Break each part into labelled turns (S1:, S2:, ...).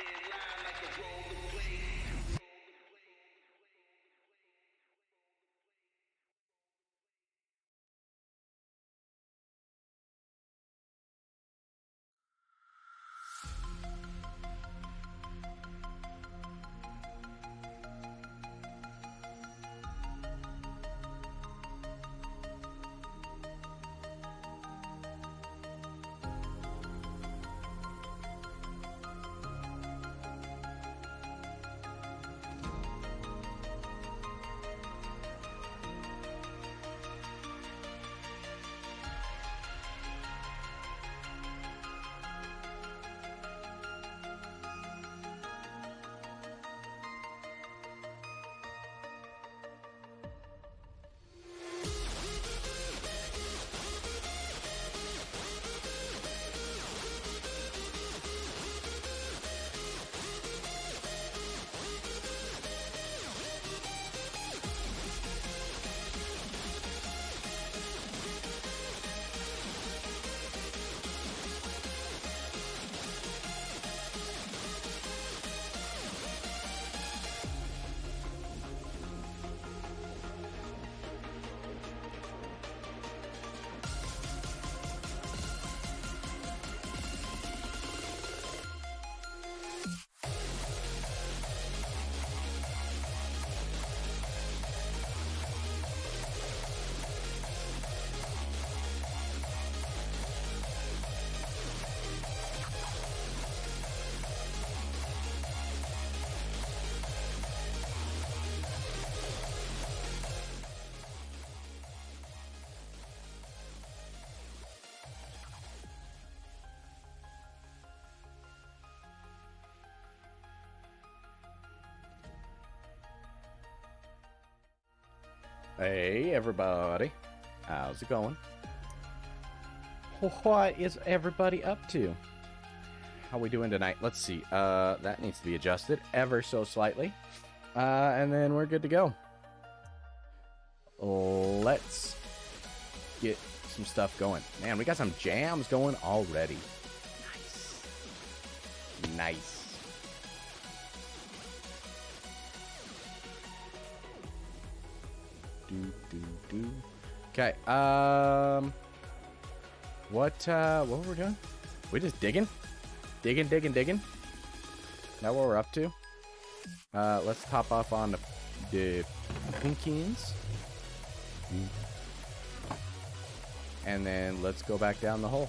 S1: in line like a roller blade. Hey, everybody. How's it going?
S2: What is everybody up to?
S1: How we doing tonight? Let's see. Uh, that needs to be adjusted ever so slightly. Uh, and then we're good to go. Let's get some stuff going. Man, we got some jams going already. Okay, um... What, uh, what were we doing? We just digging? Digging, digging, digging? That what we're up to? Uh, let's top off on the, the pumpkins. And then let's go back down the hole.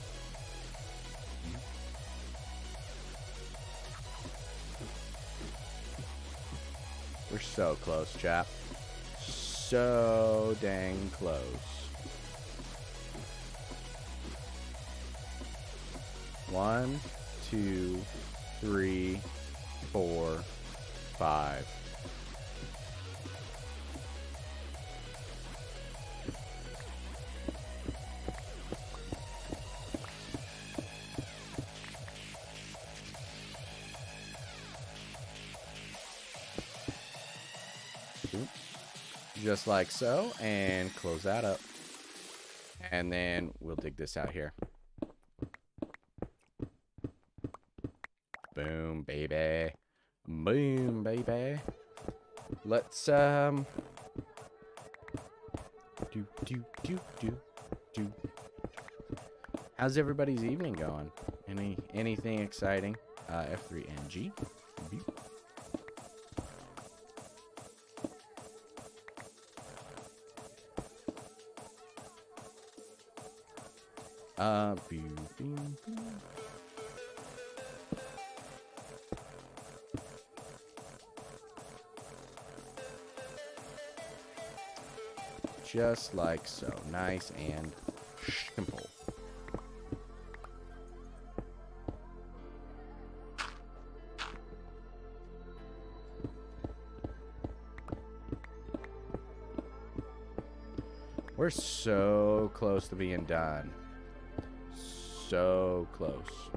S1: We're so close, chap. So dang close. One, two, three, four, five. Just like so, and close that up. And then we'll dig this out here. Baby. Boom, baby. Let's, um... Do, do, do, do, do. How's everybody's evening going? Any Anything exciting? Uh, F3NG. Beep. Uh, beep, beep, beep. Just like so. Nice and simple. We're so close to being done. So close.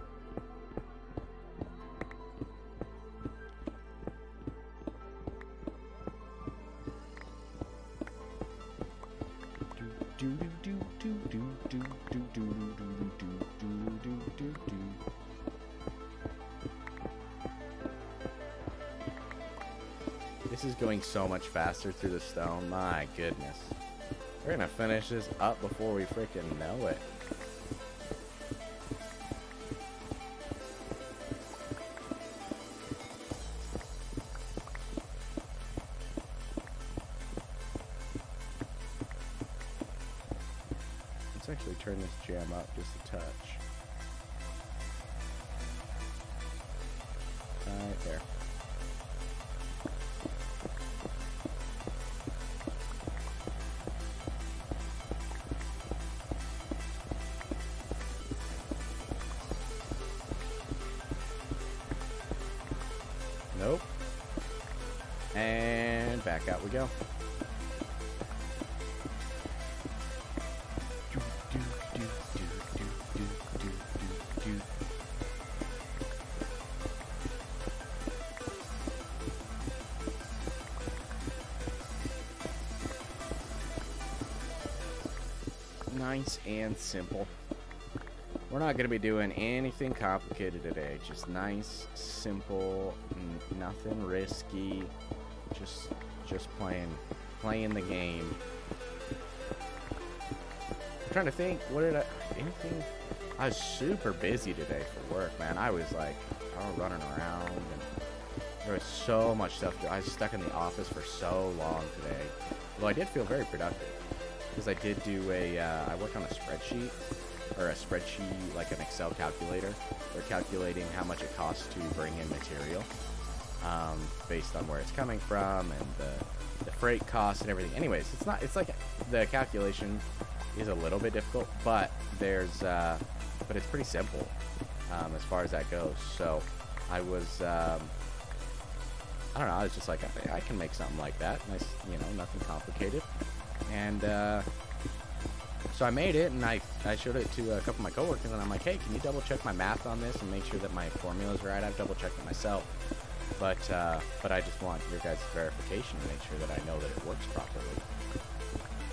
S1: Going so much faster through the stone. My goodness. We're gonna finish this up before we freaking know it. Let's actually turn this jam up just a touch. Nice and simple. We're not going to be doing anything complicated today. Just nice, simple, nothing risky. Just, just playing, playing the game. I'm trying to think. What did I? Anything? I was super busy today for work, man. I was like, I was running around, and there was so much stuff. I was stuck in the office for so long today. Well, I did feel very productive because I did do a. Uh, I on a spreadsheet or a spreadsheet like an Excel calculator. They're calculating how much it costs to bring in material um, based on where it's coming from and the, the freight costs and everything. Anyways, it's not. It's like the calculation is a little bit difficult, but there's uh, but it's pretty simple um, as far as that goes. So I was. Um, I don't know. I was just like, I, I can make something like that. Nice, you know, nothing complicated. And uh, so I made it, and I, I showed it to a couple of my coworkers, and I'm like, hey, can you double check my math on this and make sure that my formula's right? I've double checked it myself, but uh, but I just want your guys' verification to make sure that I know that it works properly.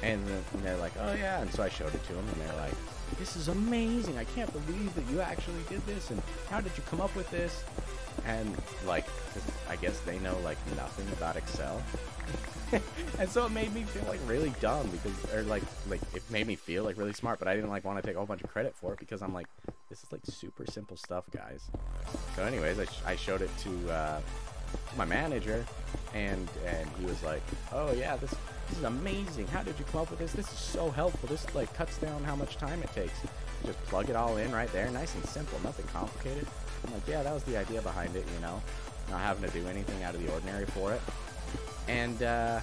S1: And, and they're like, oh yeah, and so I showed it to them, and they're like, this is amazing! I can't believe that you actually did this, and how did you come up with this? And like, I guess they know like nothing about Excel. and so it made me feel like really dumb because or like like it made me feel like really smart but i didn't like want to take a whole bunch of credit for it because i'm like this is like super simple stuff guys. So anyways i, sh- I showed it to uh, my manager and and he was like oh yeah this this is amazing. How did you come up with this? This is so helpful. This like cuts down how much time it takes. You just plug it all in right there nice and simple nothing complicated. I'm like yeah that was the idea behind it you know not having to do anything out of the ordinary for it and uh,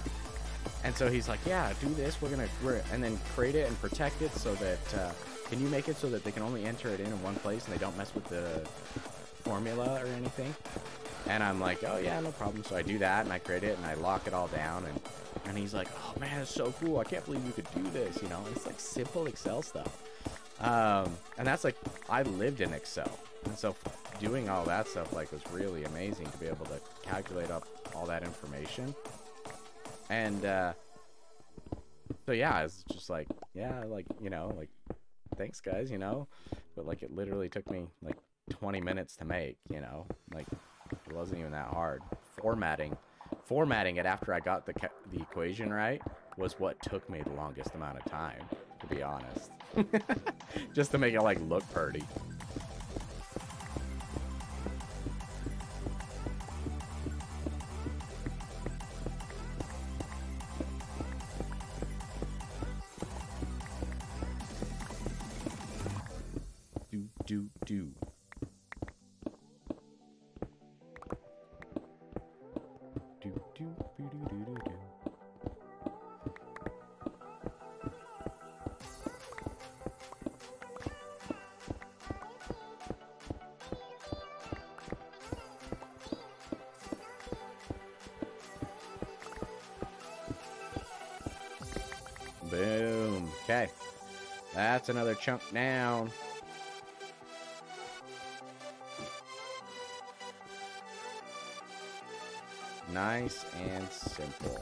S1: and so he's like, yeah, do this. We're gonna we're and then create it and protect it so that uh, can you make it so that they can only enter it in in one place and they don't mess with the formula or anything. And I'm like, oh yeah, no problem. So I do that and I create it and I lock it all down and and he's like, oh man, it's so cool. I can't believe you could do this. You know, it's like simple Excel stuff. Um, and that's like I lived in Excel, and so doing all that stuff like was really amazing to be able to calculate up all that information. And uh, so yeah, it's just like yeah, like you know, like thanks guys, you know, but like it literally took me like 20 minutes to make, you know, like it wasn't even that hard. Formatting, formatting it after I got the the equation right was what took me the longest amount of time, to be honest. just to make it like look pretty. Do do. Do do do do do. Boom. Okay. That's another chunk down. Nice and simple.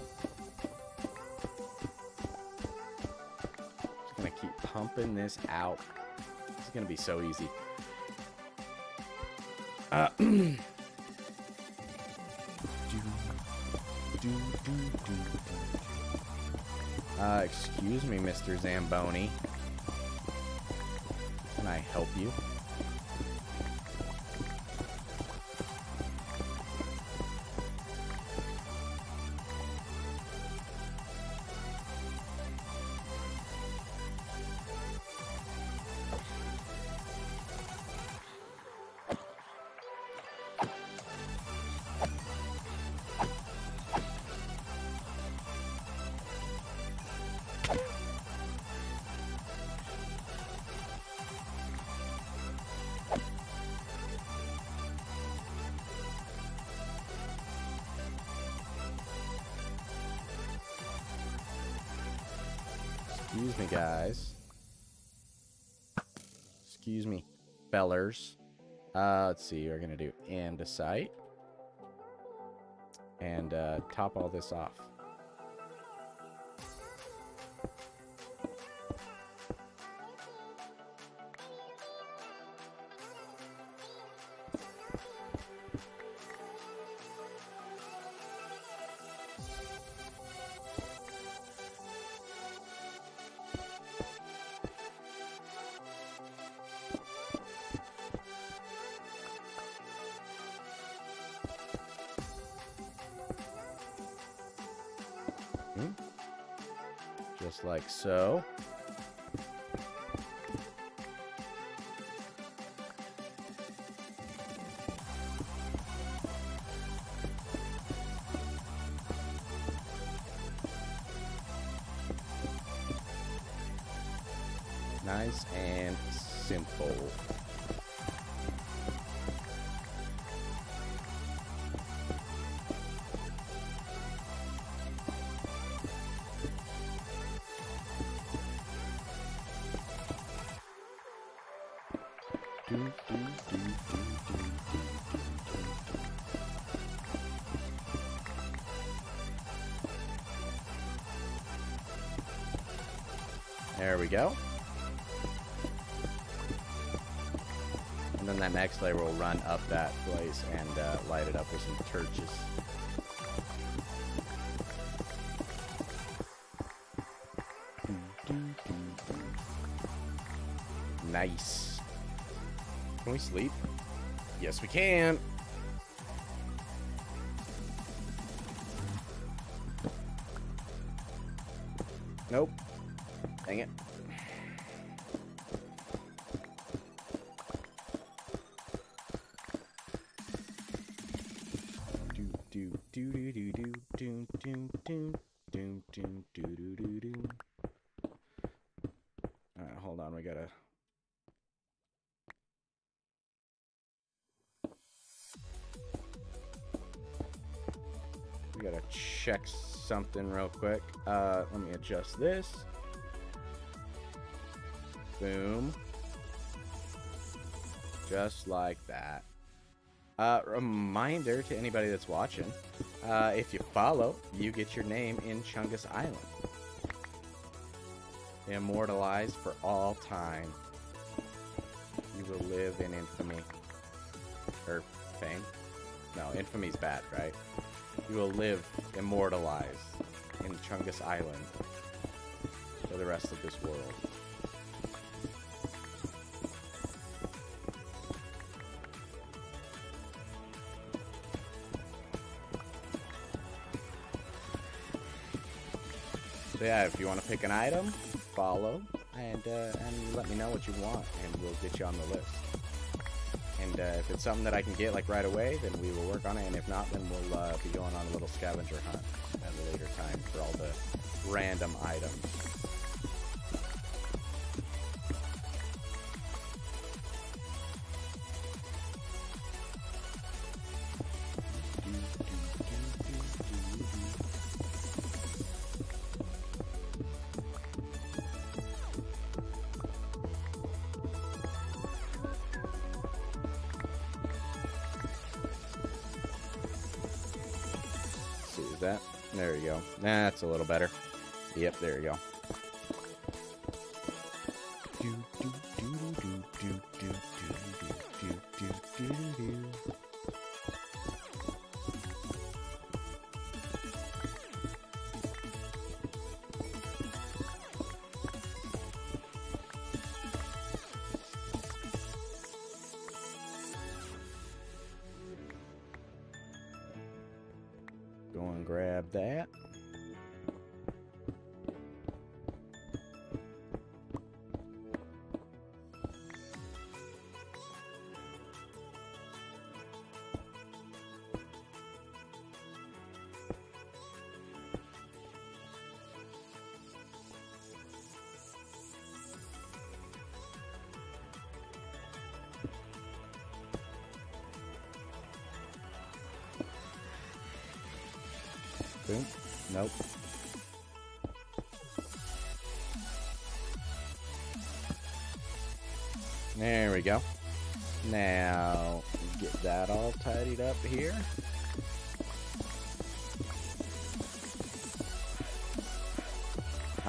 S1: Just gonna keep pumping this out. It's gonna be so easy. Uh, do, do, do. Uh, excuse me, Mr. Zamboni. Can I help you? Excuse me, guys. Excuse me, fellers. Uh, let's see. We're gonna do andesite and uh, top all this off. Layer will run up that place and uh, light it up with some torches. Nice. Can we sleep? Yes, we can. Something real quick. Uh, let me adjust this. Boom. Just like that. Uh, reminder to anybody that's watching, uh, if you follow, you get your name in Chungus Island. Immortalized for all time. You will live in infamy. Or fame. No, infamy's bad, right? You will live immortalized in Chungus Island for the rest of this world. So yeah, if you want to pick an item, follow and uh, and let me know what you want, and we'll get you on the list. And uh, if it's something that I can get like right away, then we will work on it. And if not, then we'll uh, be going on a little scavenger hunt at a later time for all the random items. That's a little better. Yep, there you go.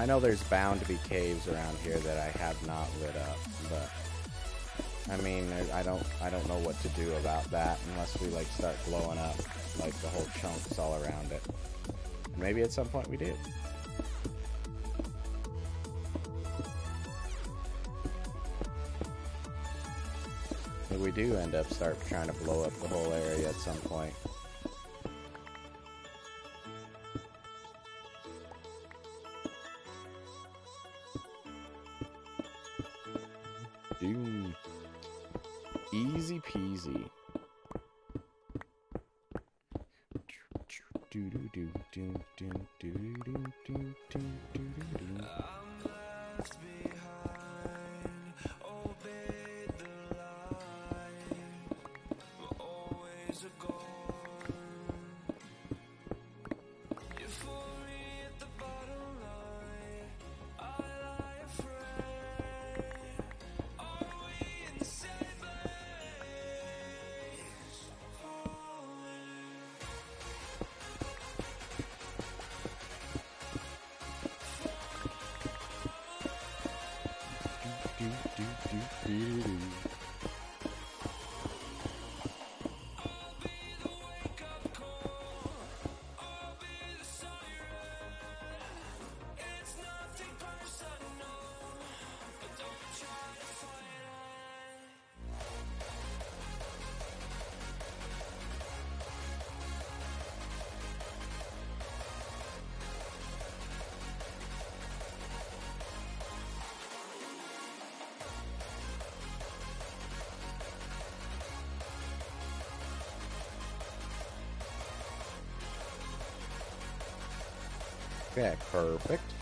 S1: I know there's bound to be caves around here that I have not lit up, but I mean, I don't, I don't know what to do about that unless we like start blowing up like the whole chunks all around it. Maybe at some point we do. We do end up start trying to blow up the whole area at some point.
S3: Okay, perfect.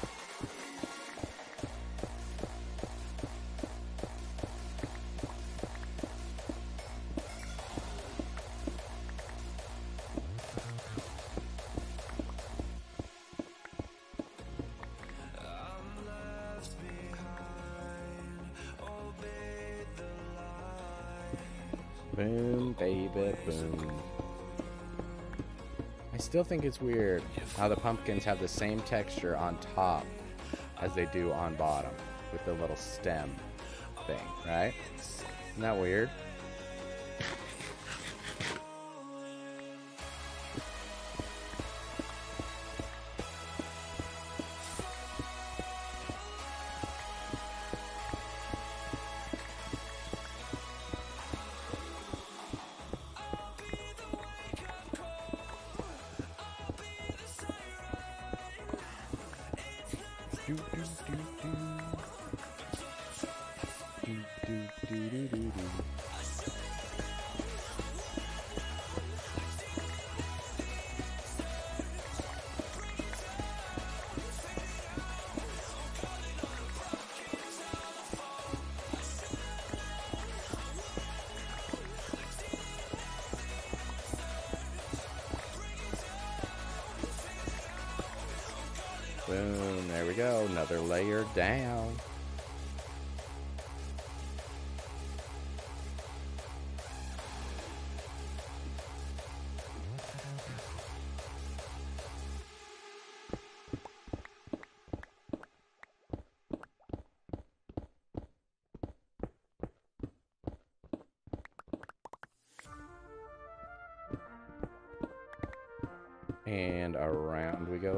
S3: Still think it's weird how the pumpkins have the same texture on top as they do on bottom with the little stem thing, right? Isn't that weird?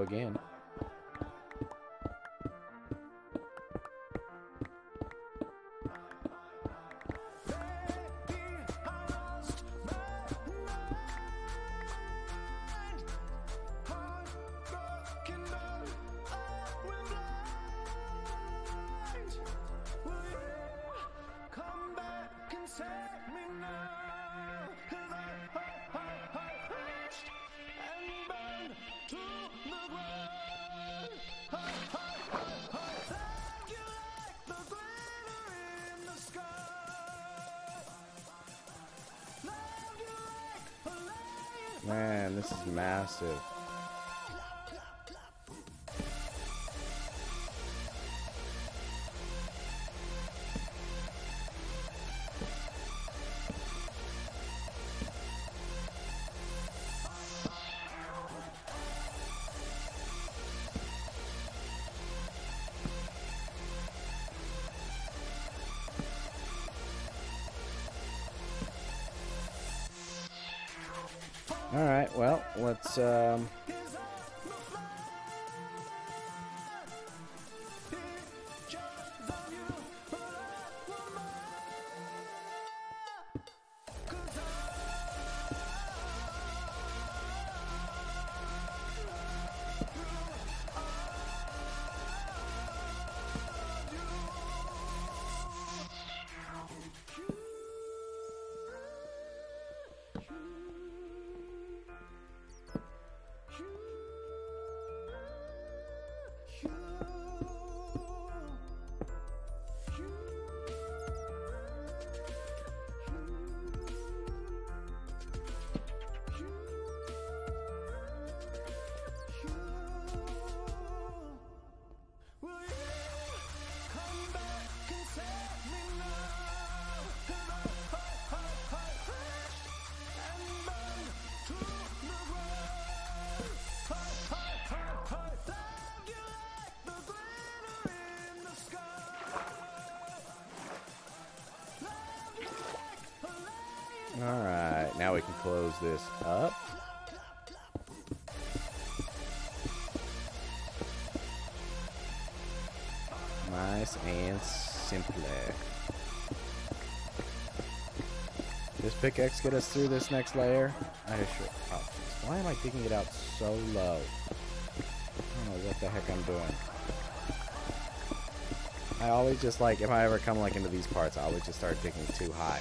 S3: Again. Is massive. Well, let's um
S1: we can close this up. Nice and simple. This pickaxe get us through this next layer? I sure. Oh. Why am I digging it out so low? I don't know what the heck I'm doing. I always just like, if I ever come like into these parts, I always just start digging too high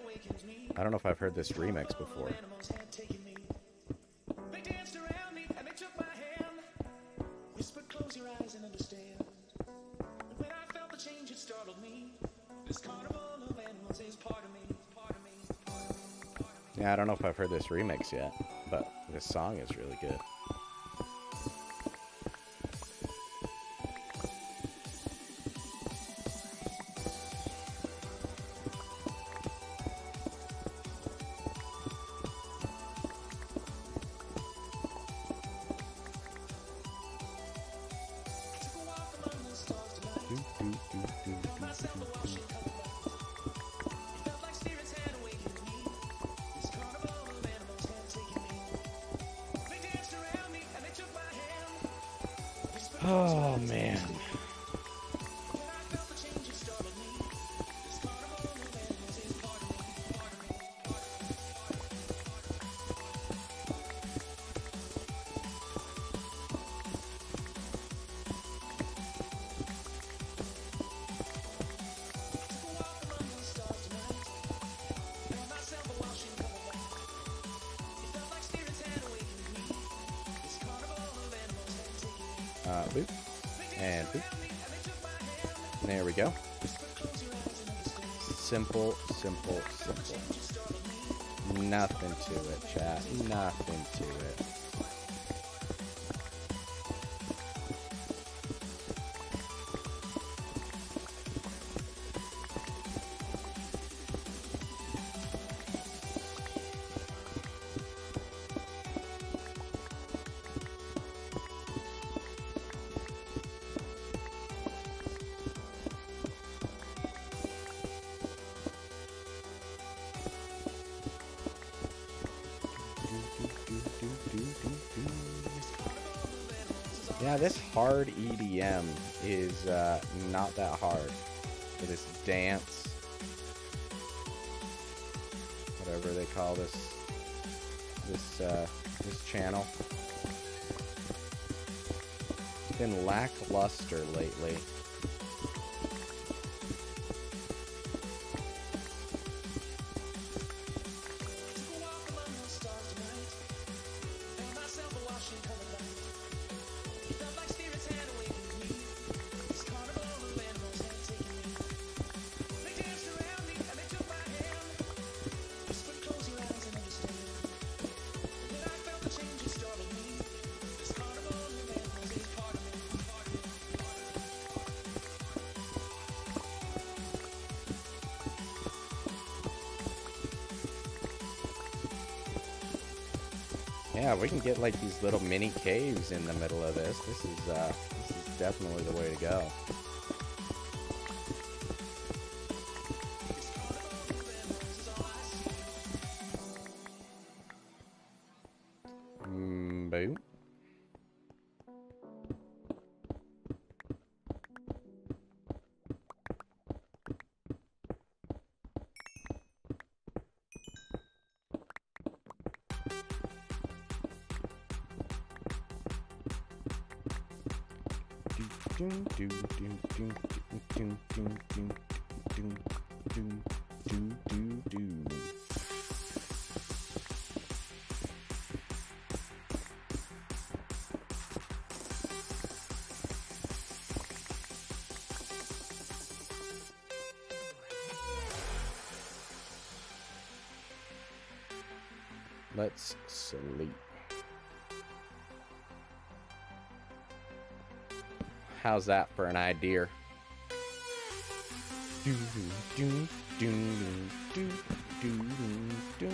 S1: I don't know if I've heard this remix before. Yeah, I don't know if I've heard this remix yet, but this song is really good. Nothing hard EDM is uh, not that hard for this dance, whatever they call this, this uh, this channel. It's been lackluster lately. Little mini caves in the middle of this. This is uh, this is definitely the way to go. Let's. How's that for an idea? Do, do, do, do, do, do, do, do.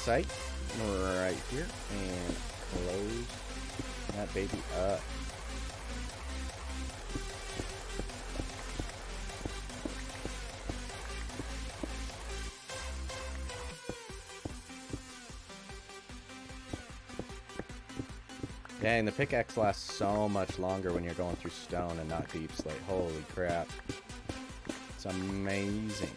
S1: Andesite right here and close that baby up. Dang, the pickaxe lasts so much longer when you're going through stone and not deep slate. Holy crap. It's amazing.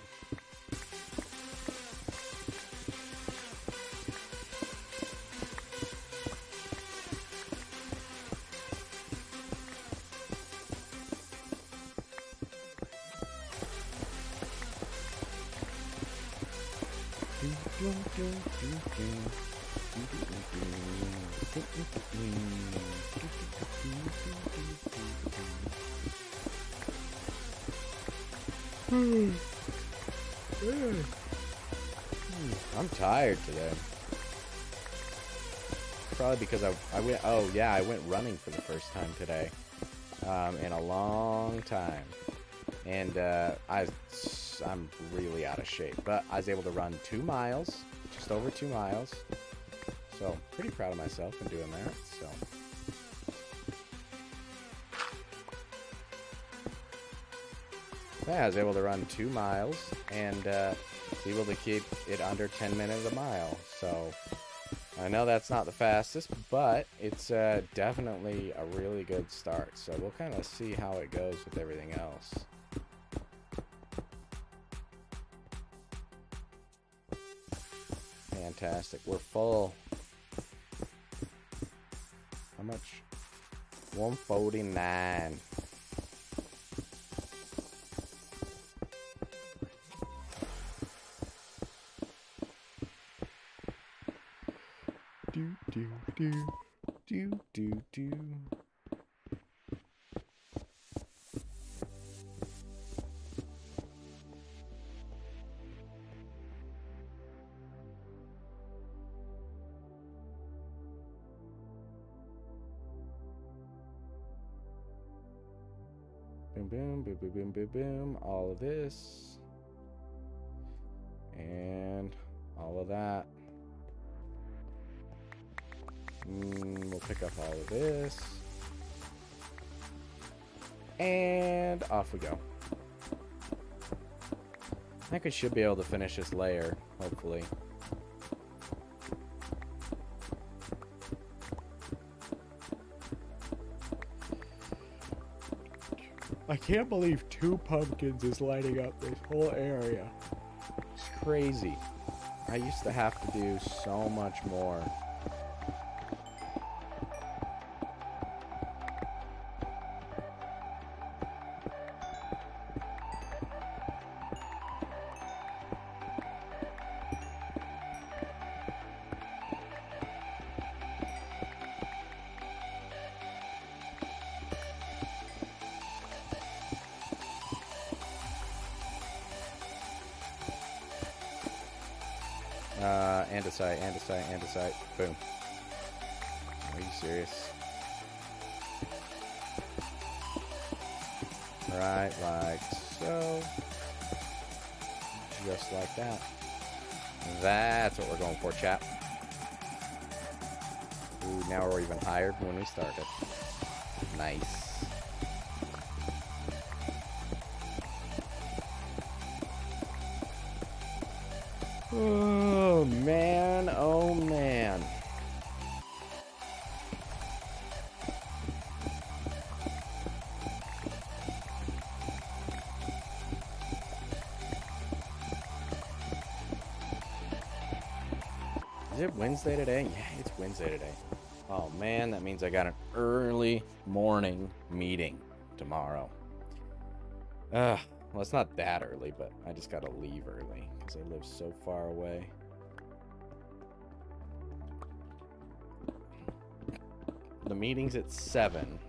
S1: Tired today. Probably because I, I went, oh yeah, I went running for the first time today. Um, in a long time. And uh, I, I'm really out of shape. But I was able to run two miles, just over two miles. So pretty proud of myself in doing that. So. Yeah, I was able to run two miles and uh, able to keep it under 10 minutes a mile. So I know that's not the fastest, but it's uh, definitely a really good start. So we'll kind of see how it goes with everything else. Fantastic. We're full. How much? 149. Boom, boom. All of this. And all of that. Mm, we'll pick up all of this. And off we go. I think I should be able to finish this layer, hopefully. Can't believe two pumpkins is lighting up this whole area. It's crazy. I used to have to do so much more. It Wednesday today? Yeah, it's Wednesday today. Oh man, that means I got an early morning meeting tomorrow. Uh, well, it's not that early, but I just gotta leave early because I live so far away. The meeting's at 7.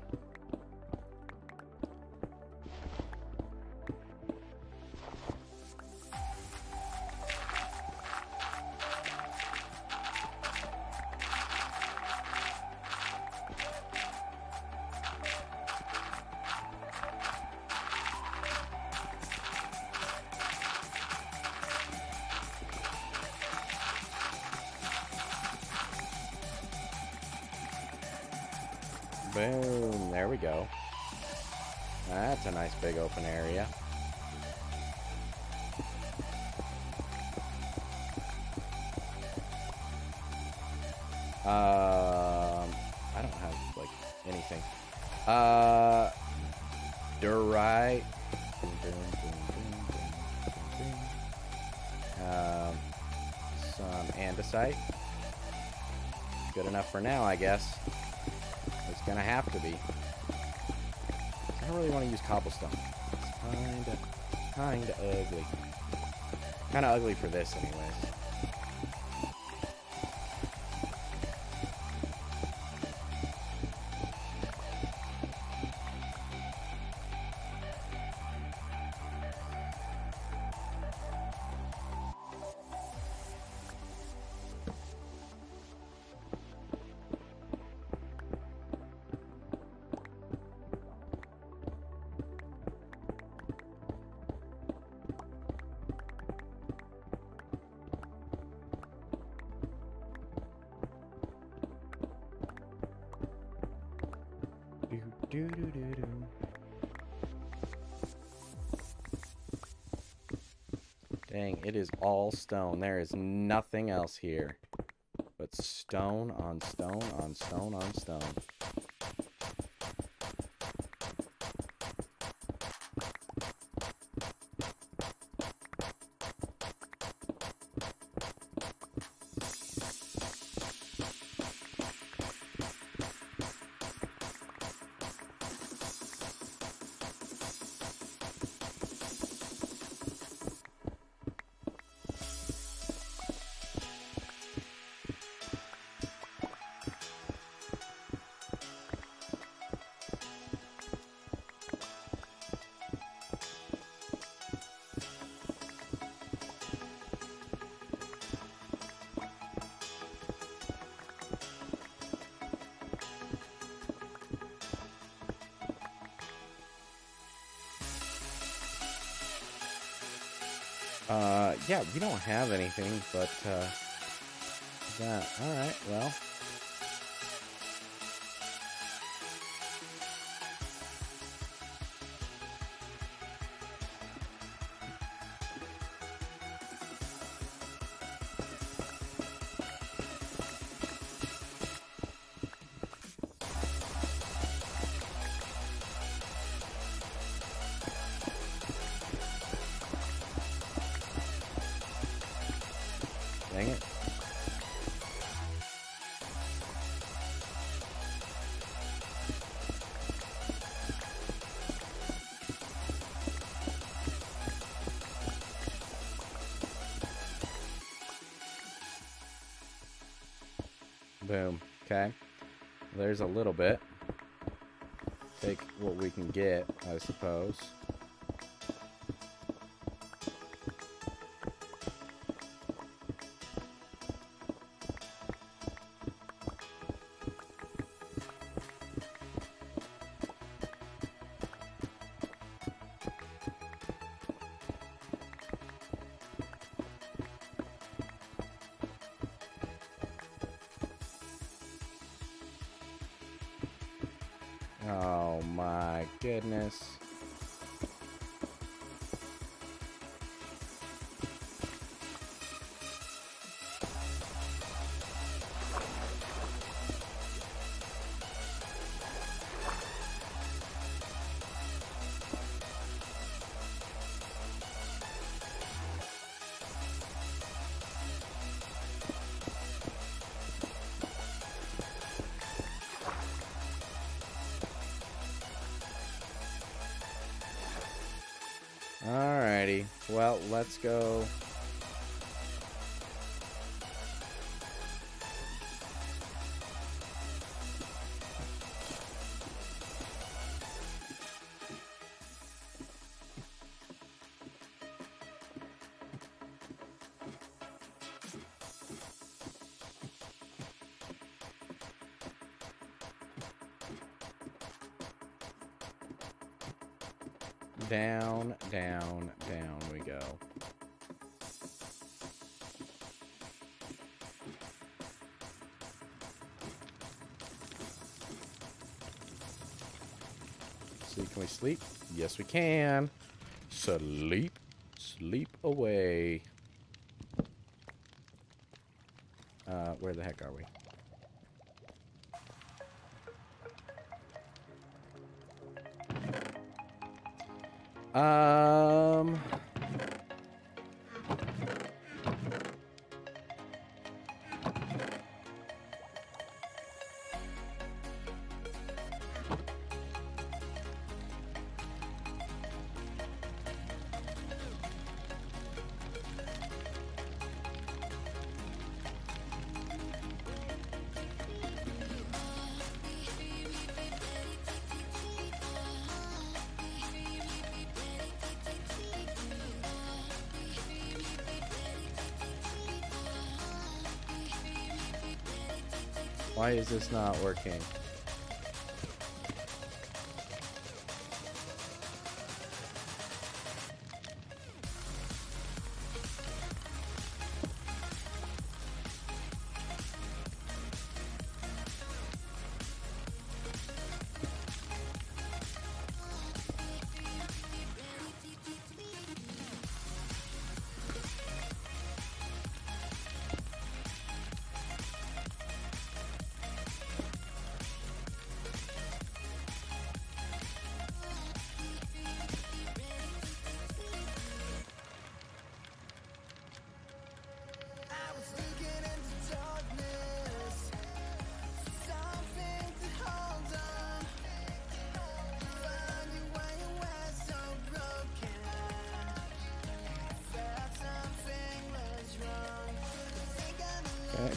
S1: Guess. It's gonna have to be. I don't really want to use cobblestone. It's kinda, kinda ugly. Kinda ugly for this, anyways. Dang, it is all stone. There is nothing else here but stone on stone on stone on stone. We don't have anything, but, uh, that, alright, well. Okay. There's a little bit. Take what we can get, I suppose. Let's go. Down, down, down we go. Sleep? Yes, we can. Sleep, sleep away. Uh, where the heck are we? Um. Is this not working?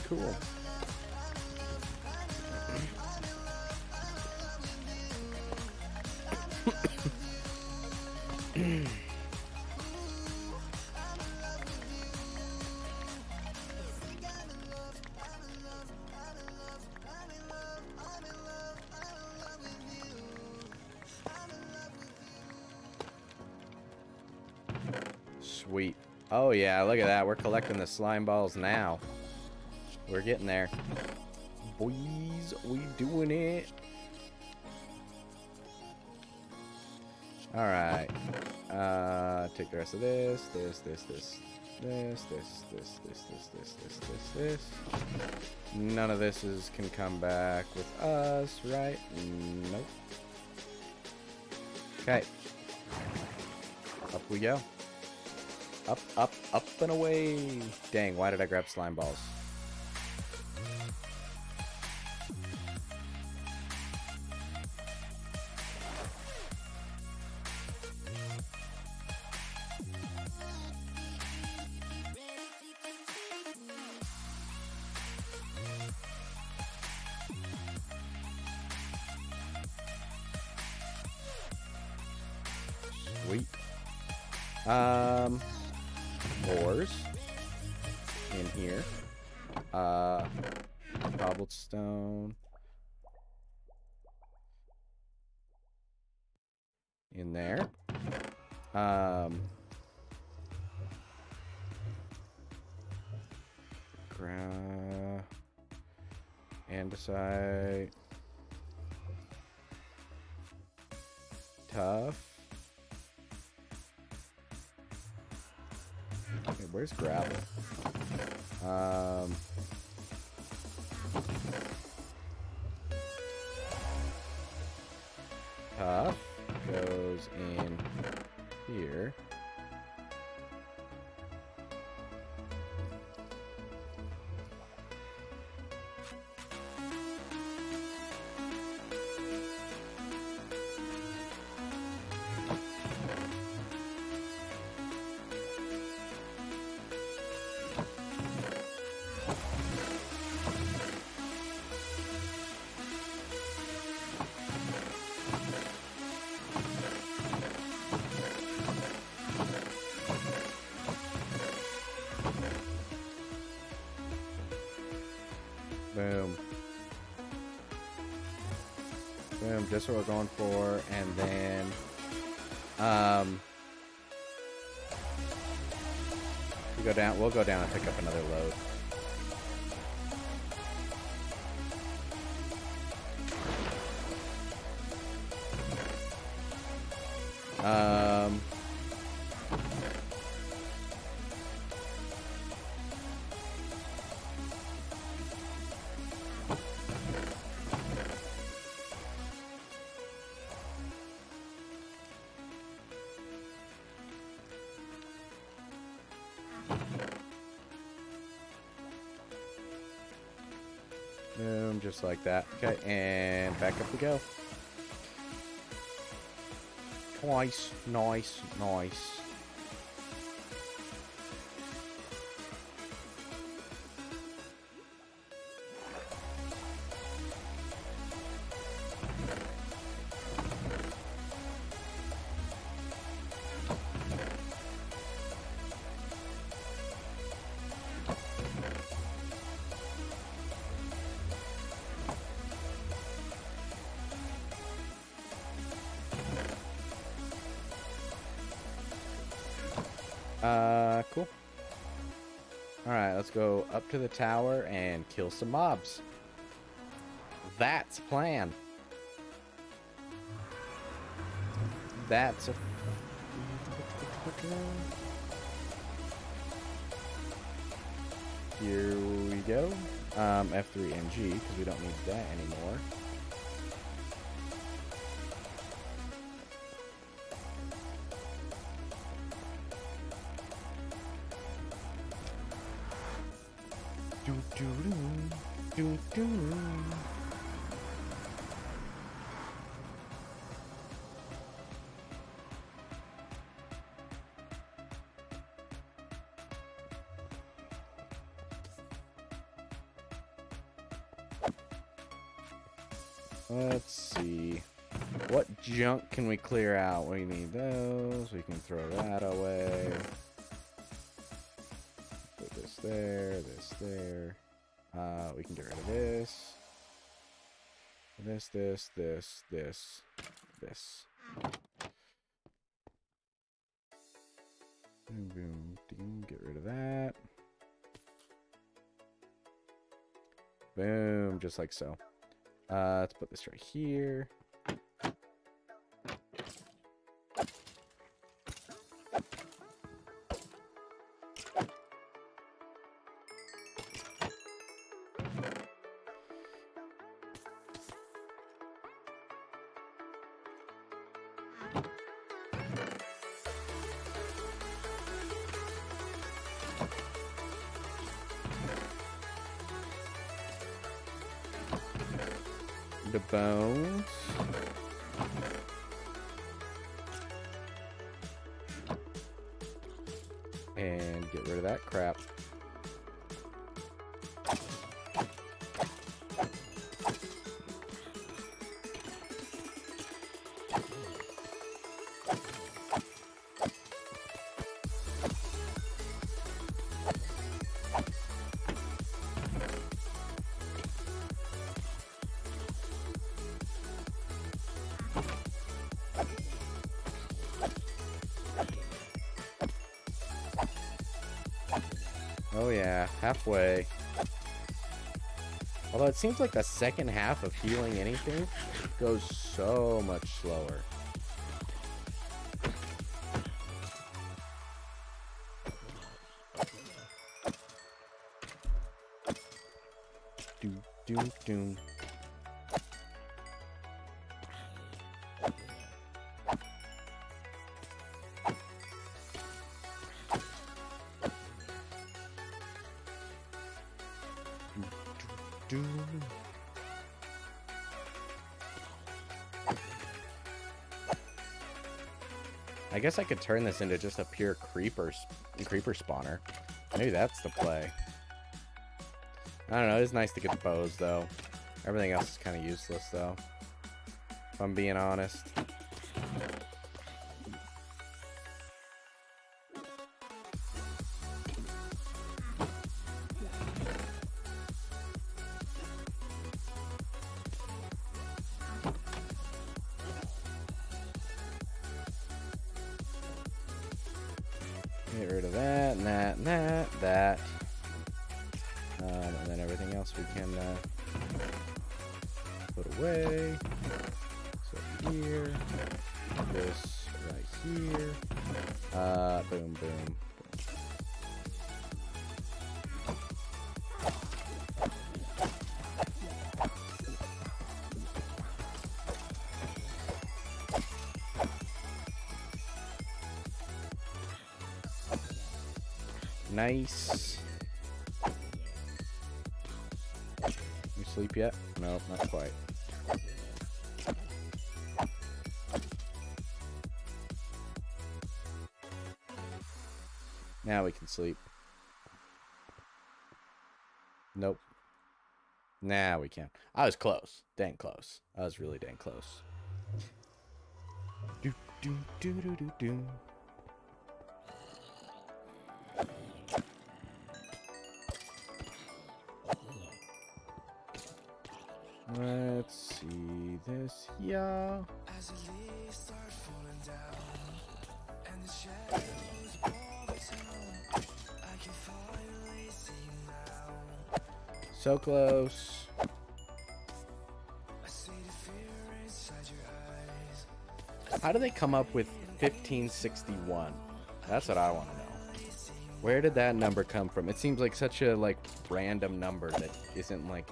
S1: Cool. Sweet. Oh yeah, look at that. We're collecting the slime balls now. We're getting there. Boys, we doing it. Alright. Uh take the rest of this, this, this, this, this, this, this, this, this, this, this, this, this. None of this is can come back with us, right? Nope. Okay. Up we go. Up, up, up and away. Dang, why did I grab slime balls? Andesite. Tough. Okay, where's gravel? This is what we're going for, and then um, we go down. We'll go down and pick up another load. Um. Just like that. Okay, and back up we go. Twice. Nice, nice. To the tower and kill some mobs. That's plan. That's a. Here we go. Um, F3 and G, because we don't need that anymore. This, this, this, this, this. Boom, boom, ding, get rid of that. Boom, just like so. Uh, let's put this right here. Halfway. Although it seems like the second half of healing anything goes so much slower. Do do do. Guess I could turn this into just a pure creeper creeper spawner. Maybe that's the play. I don't know. It's nice to get the bows though. Everything else is kind of useless though. If I'm being honest. Nice. You sleep yet? No, not quite. Now we can sleep. Nope. Now we can. I was close. Dang close. I was really dang close. Do do do do do do. So close. How do they come up with 1561? That's what I want to know. Where did that number come from? It seems like such a like random number that isn't like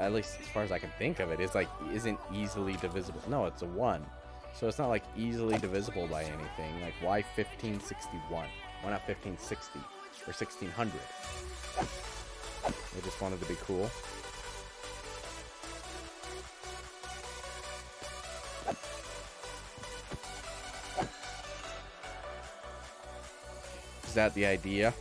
S1: at least as far as I can think of it is like isn't easily divisible. No, it's a 1. So it's not like easily divisible by anything. Like why 1561? Why not 1560 or 1600? They just wanted to be cool. Is that the idea?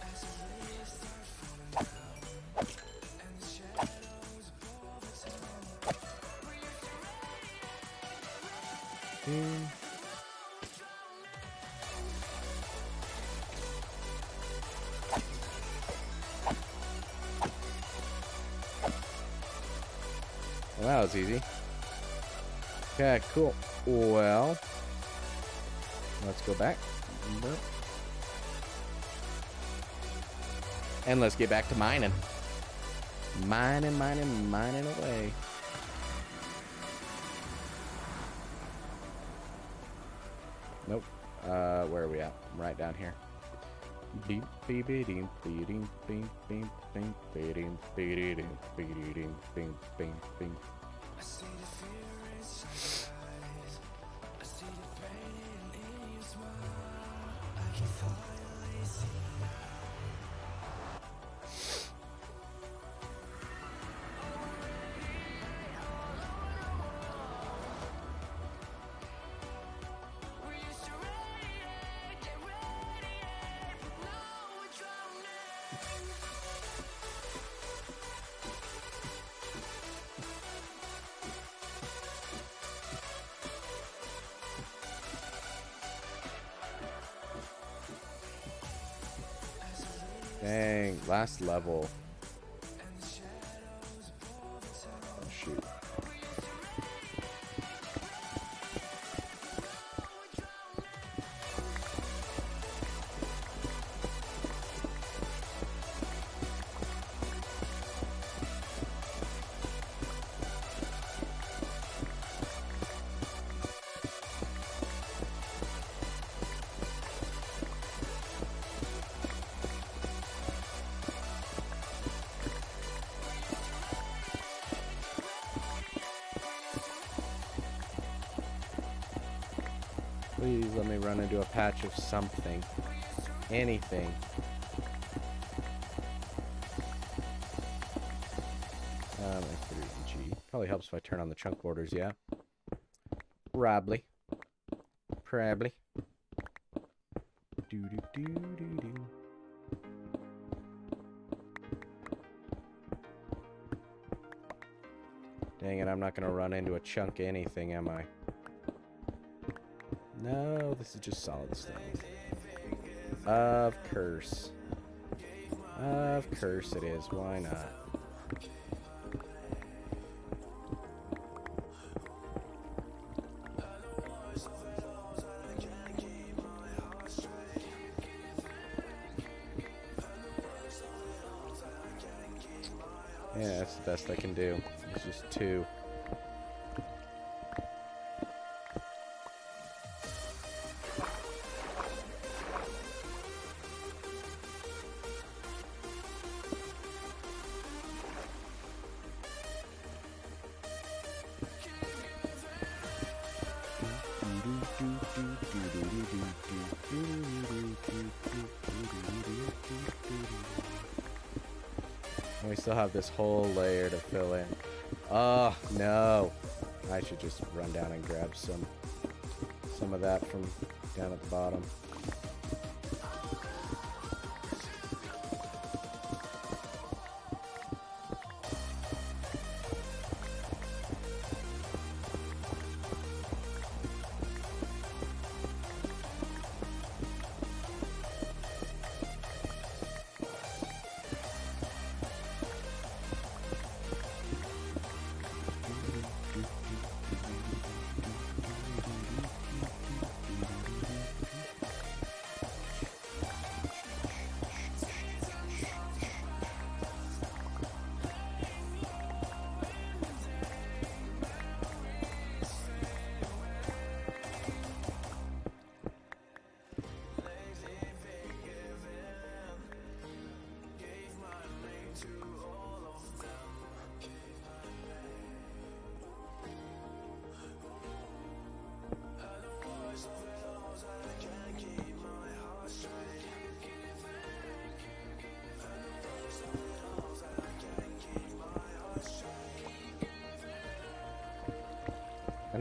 S1: Cool. Well, let's go back. And let's get back to mining. Mining, mining, mining away. Nope. Uh, where are we at? I'm right down here. Last level. Into a patch of something. Anything. Um, F3G. Probably helps if I turn on the chunk borders, yeah? Probably. Probably. Do do do do do. Dang it, I'm not gonna run into a chunk anything, am I? No, this is just solid stone. Of course. Of course it is. Why not?
S3: Have this whole layer to fill in. Oh, no. I should just run down and grab some some of that from down at the bottom.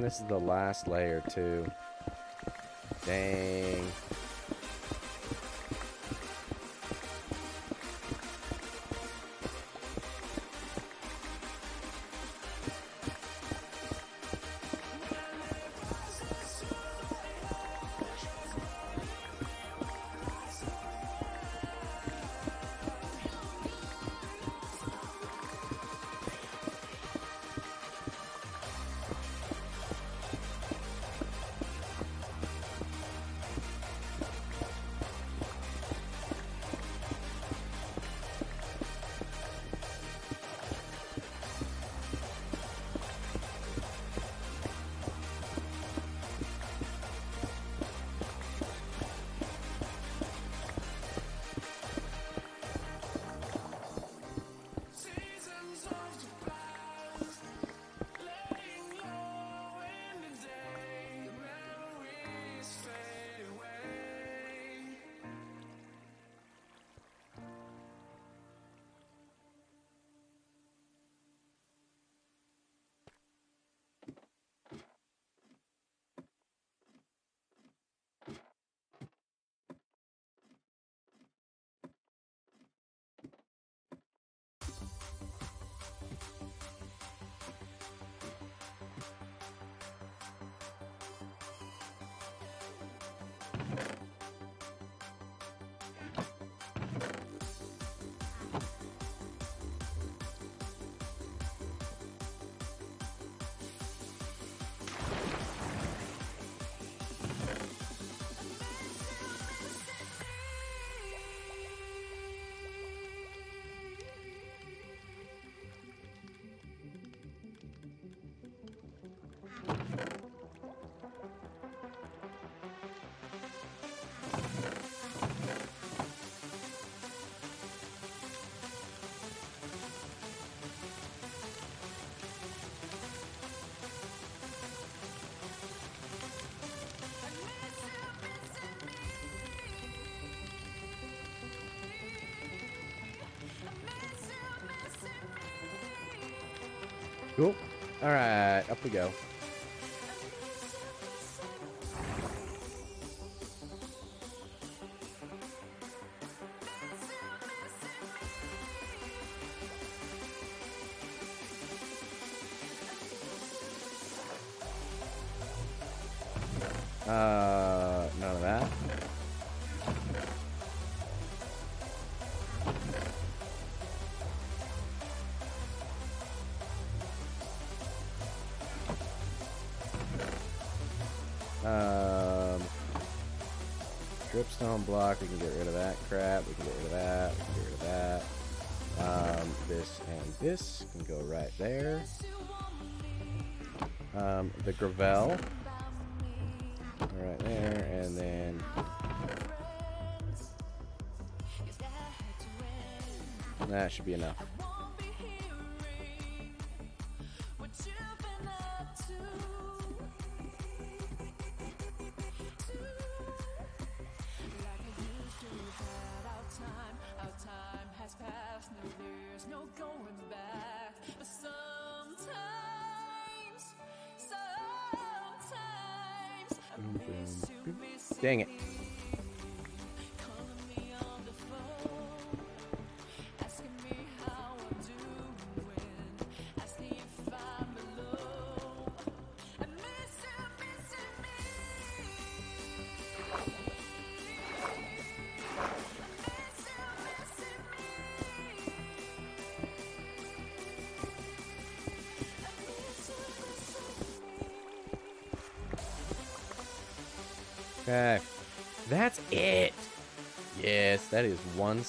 S3: And this is the last layer too. Dang. Cool. All right, up we go. Block. We can get rid of that crap. We can get rid of that. We can get rid of that.
S1: Um, this and this can go right there. Um, the gravel right there, and then that should be enough.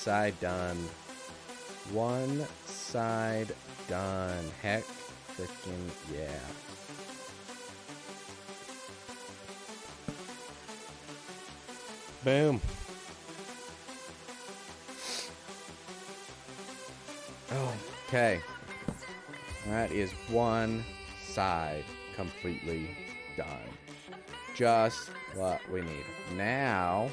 S1: Side done. One side done. Heck freaking yeah. Boom. Oh, okay. That is one side completely done. Just what we need. Now,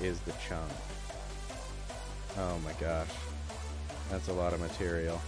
S1: is the chunk? Oh my gosh. That's a lot of material.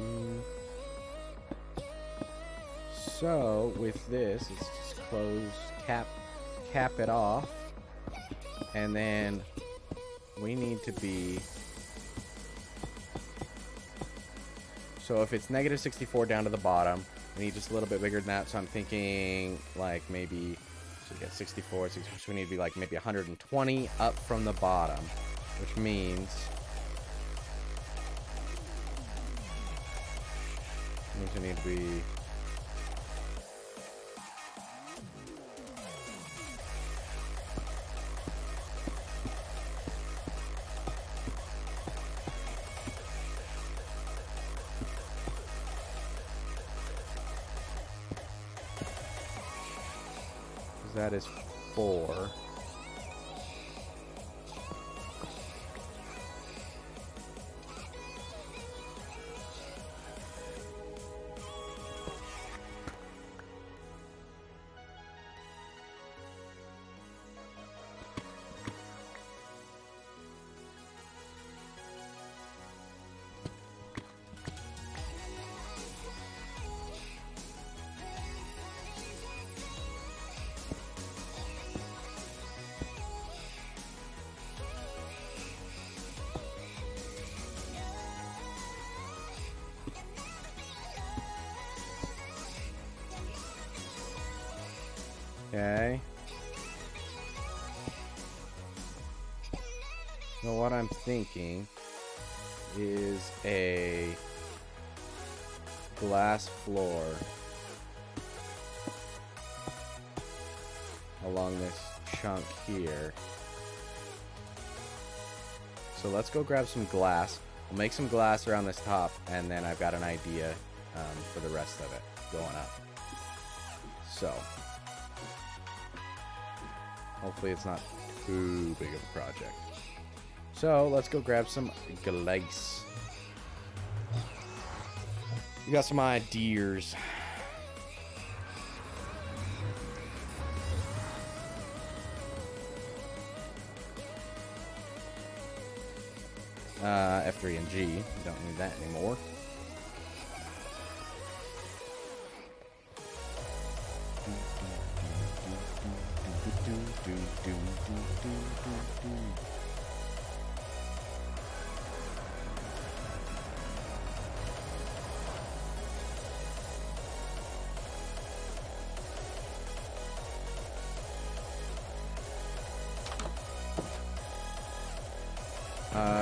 S1: Mm. So with this, let's just close, cap, cap it off, and then we need to be. So if it's negative 64 down to the bottom, we need just a little bit bigger than that. So I'm thinking like maybe, so we got 64, 64, so we need to be like maybe 120 up from the bottom, which means we what I'm thinking is a glass floor along this chunk here. So let's go grab some glass. We'll make some glass around this top, and then I've got an idea um, for the rest of it going up. So, hopefully it's not too big of a project. So let's go grab some glass. We got some ideas. Uh, F3 and G. Don't need that anymore.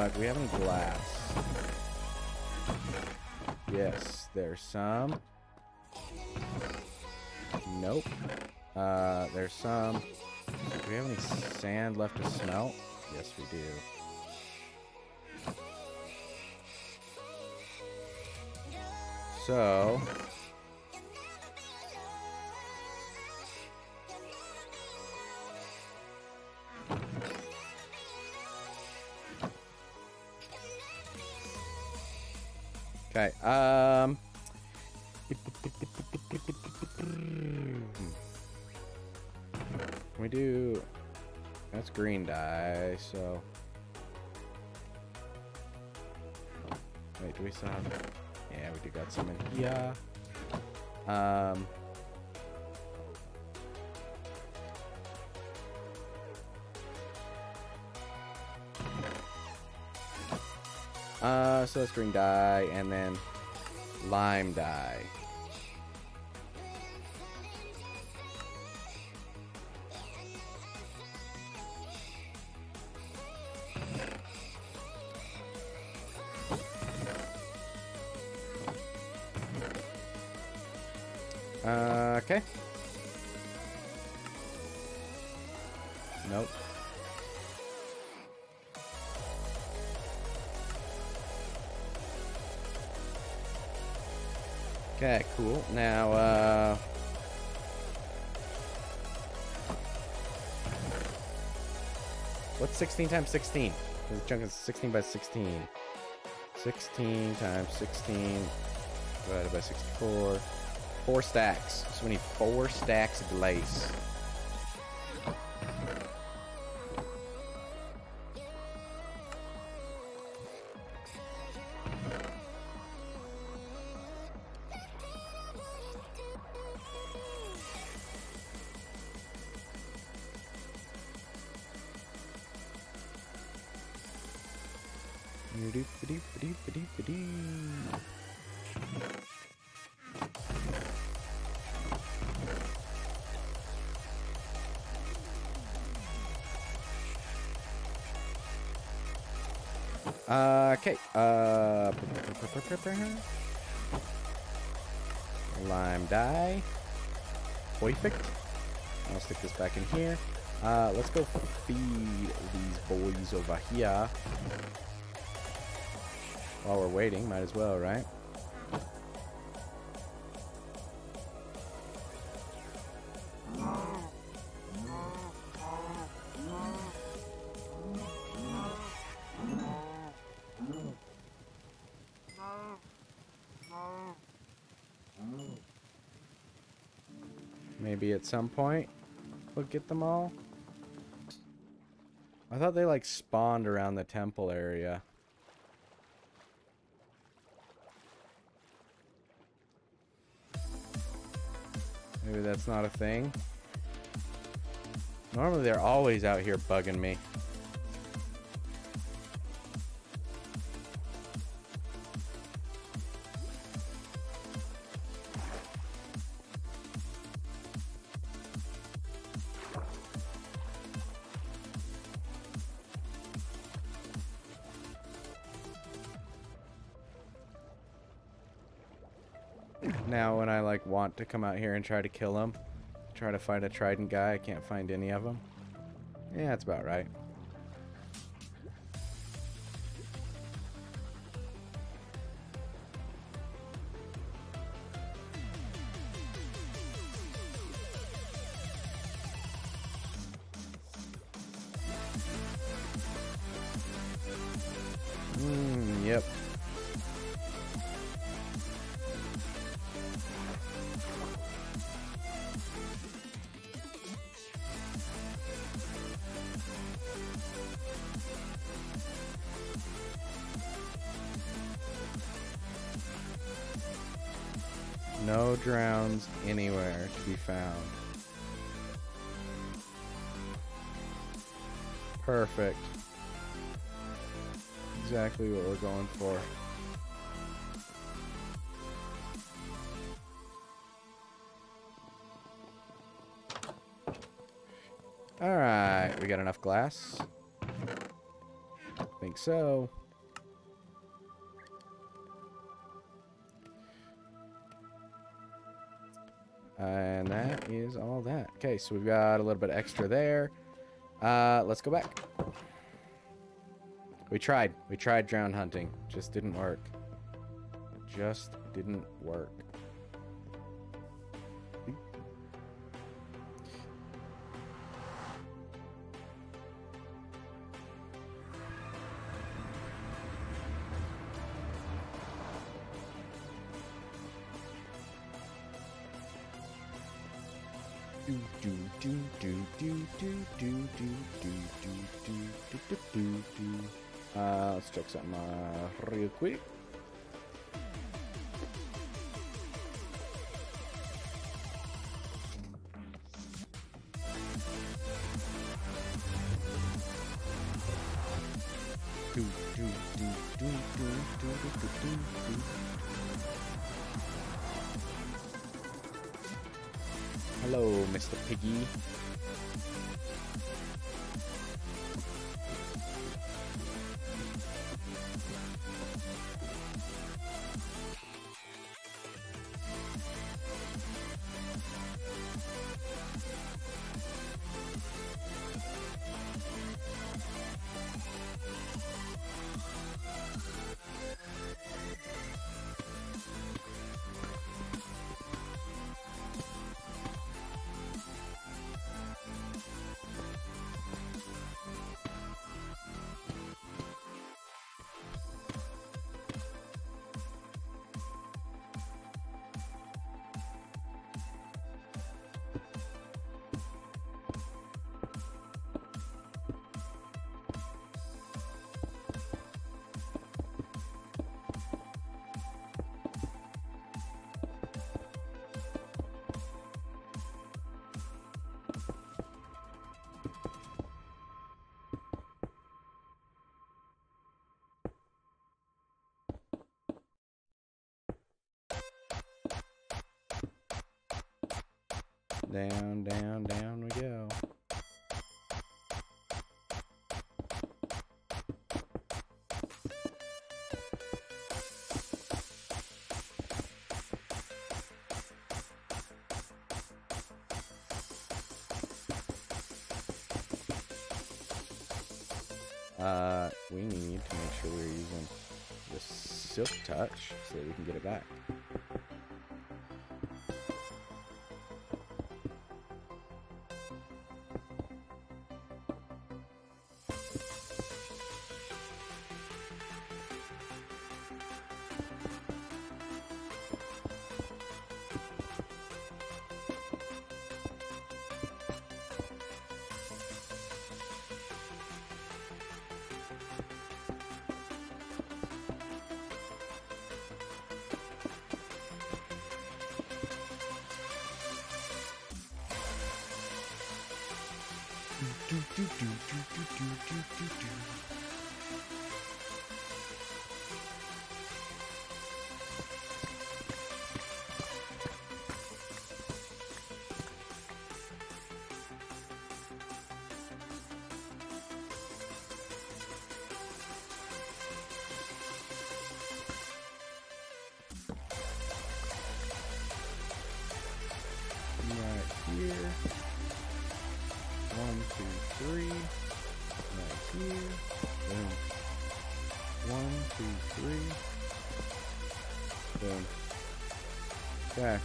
S1: Uh, do we have any glass? Yes, there's some. Nope. Uh, there's some. Do we have any sand left to smelt? Yes, we do. So, So. Wait, do we still have? Yeah, we do got some in here. Um. Uh, so that's green dye and then lime dye. 16 times 16? This chunk is 16 by 16. 16 times 16 divided by 64. Four stacks. So we need four stacks of lace. Over here. While we're waiting, might as well, right? Maybe at some point we'll get them all. I thought they like spawned around the temple area. Maybe that's not a thing. Normally they're always out here bugging me. To come out here and try to kill him, try to find a trident guy, I can't find any of them. Yeah, that's about right. No drowns anywhere to be found. Perfect. Exactly what we're going for. Alright, we got enough glass? I Think so. Is all that. Okay, so we've got a little bit extra there. Uh, let's go back. We tried. We tried drown hunting. Just didn't work. Just didn't work. Uh, let's check uh, real quick. Down, down, down we go. Uh, we need to make sure we're using the silk touch so that we can get it back. Right here. One, two, three. Here. Boom. One, two, three. Boom. Okay.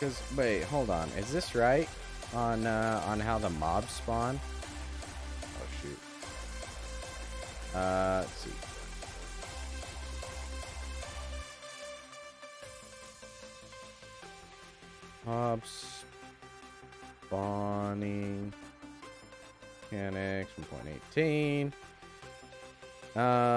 S1: Because wait, hold on. Is this right on uh, on how the mobs spawn? Oh shoot. Uh, let's see. Mobs spawning mechanics 1.18. Um.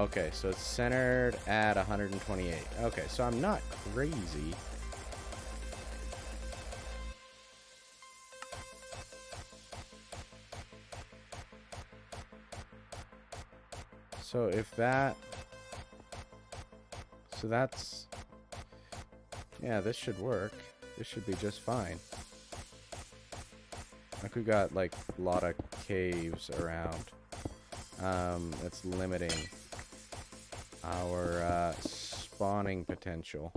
S1: Okay, so it's centered at 128. Okay, so I'm not crazy. So if that so that's... Yeah, this should work. This should be just fine. Like we got like a lot of caves around. Um, that's limiting our uh, spawning potential.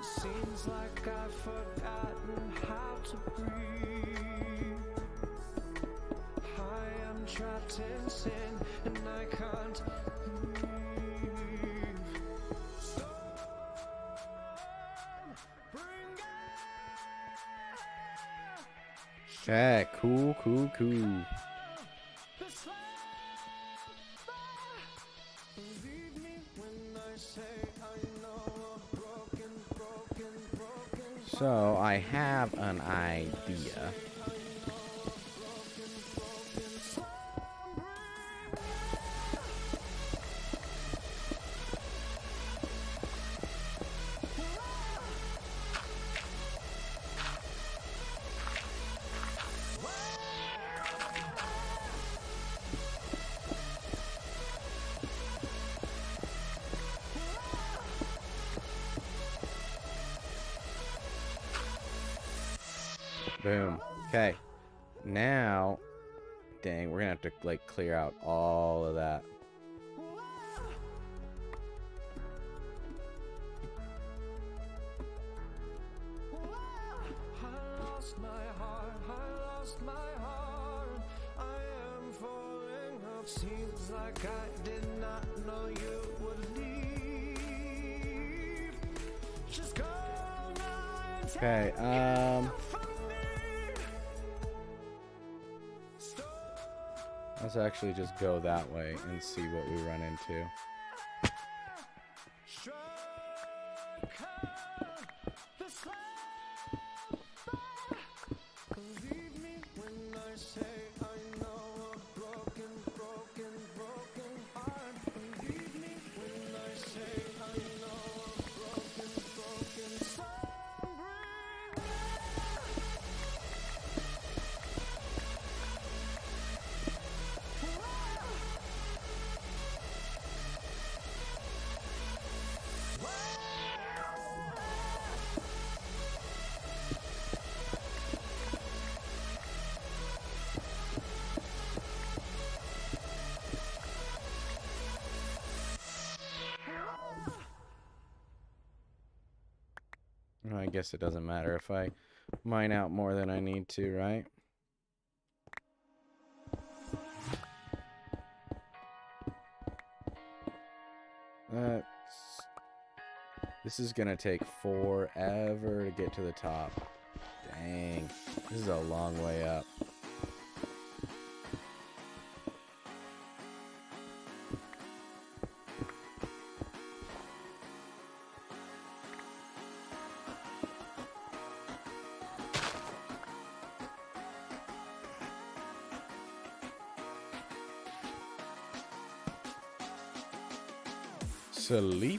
S3: Seems like I've forgotten how to breathe. Trapped in sin and I can't leave. Storm,
S1: cool, cool, cool.
S3: the slide. Believe me when I say I know a broken, broken, broken
S1: So I have an idea. Actually just go that way and see what we run into. Guess it doesn't matter if I mine out more than I need to, right? That's... This is gonna take forever to get to the top. Dang. This is a long way up.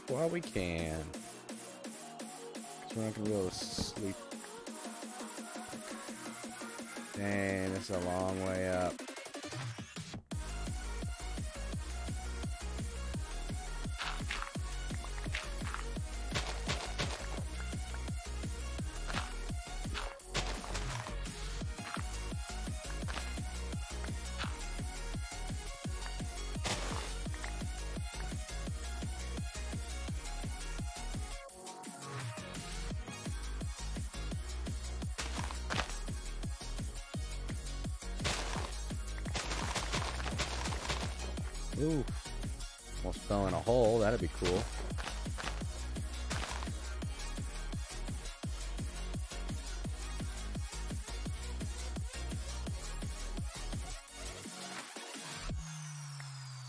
S1: While we can. 'Cause we're not gonna be able to sleep. Dang, this is a long way up. Ooh. Almost fell in a hole. That'd be cool.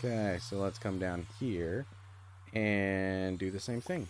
S1: Okay, so let's come down here and do the same thing.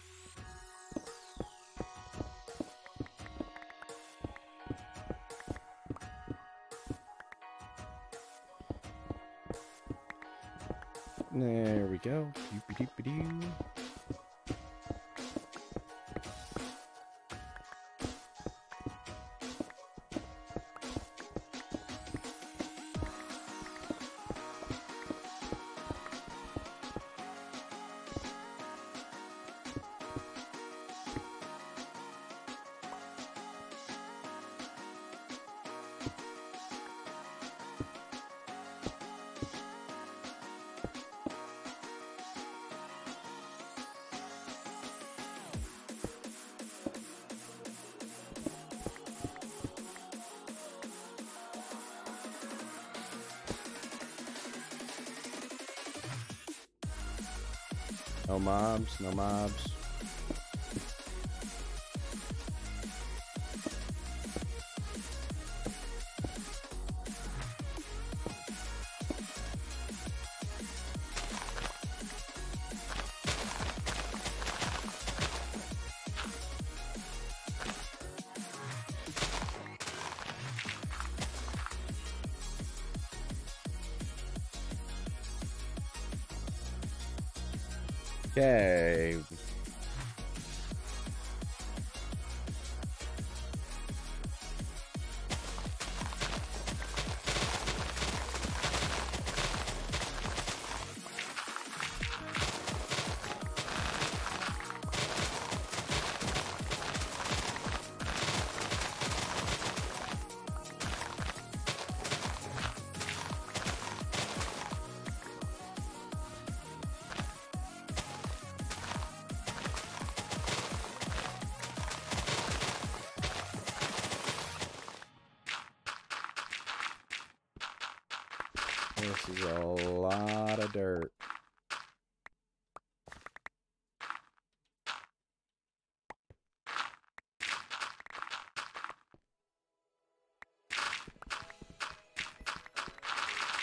S1: Mobs, no mobs.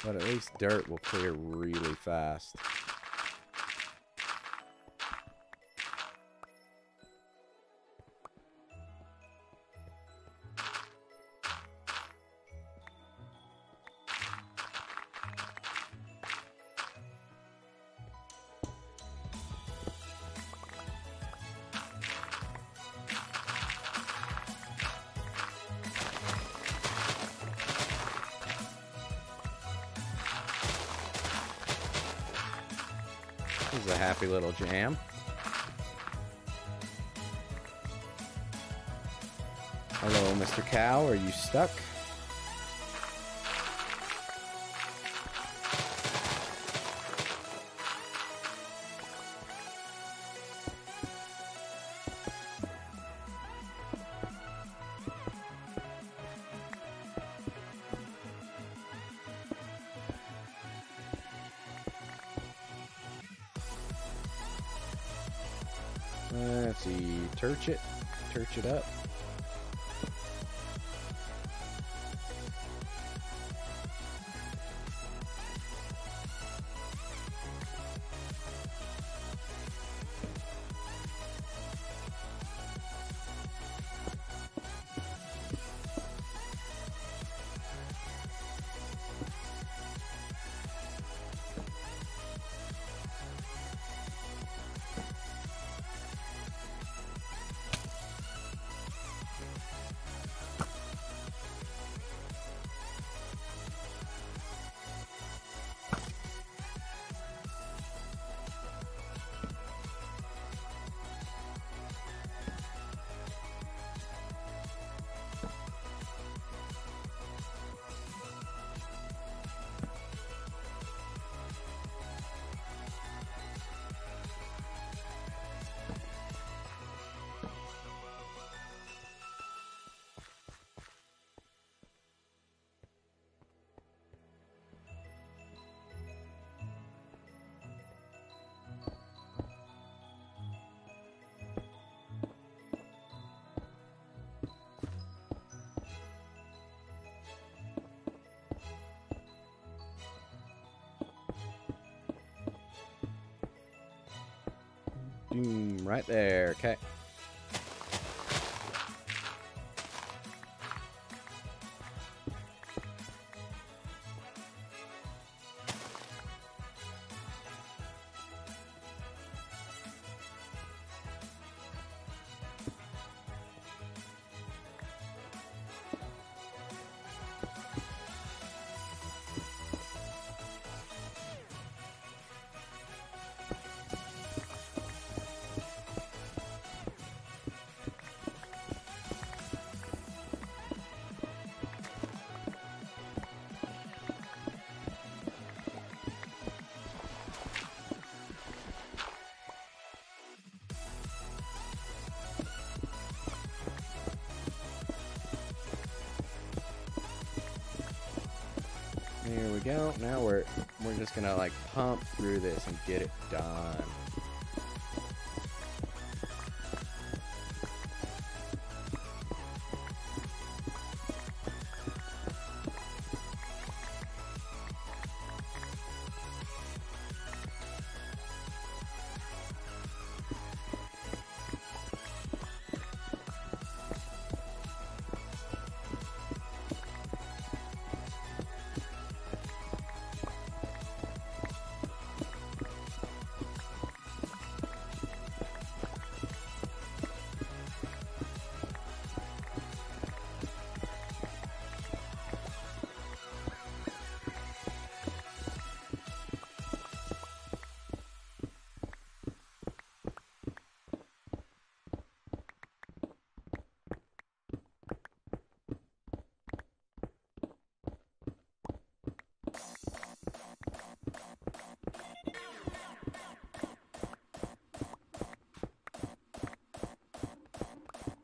S1: But at least dirt will clear really fast. Happy little jam. Hello, Mr. Cow. Are you stuck? Let's see. Turch it. Turch it up. Right there. Okay. Just gonna like pump through this and get it done.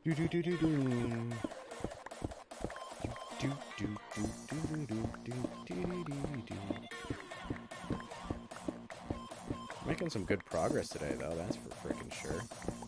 S1: Do do do do do. Do do do do do do do do do do. Making some good progress today, though. That's for freaking sure.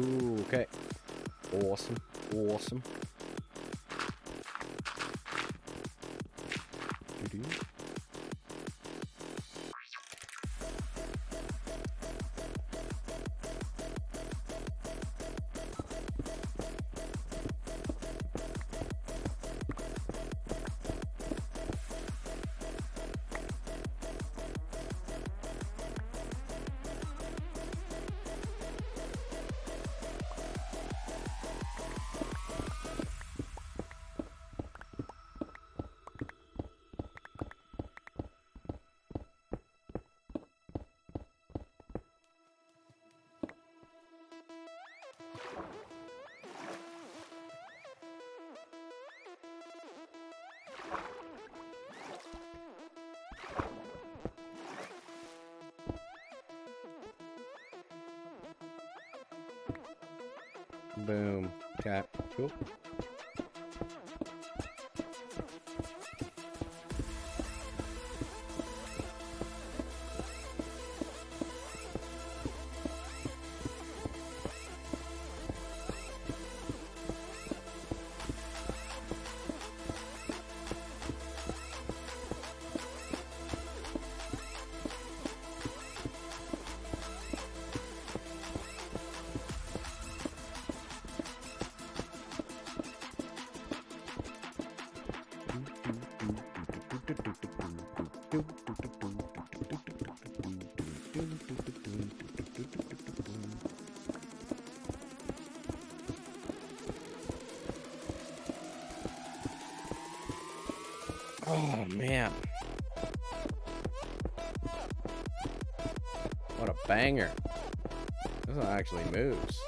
S1: Okay. Awesome. Awesome. What banger. This one actually moves.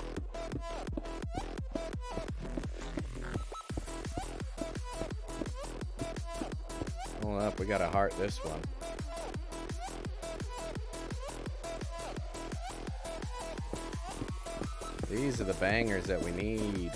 S1: Hold up, we gotta heart this one. These are the bangers that we need.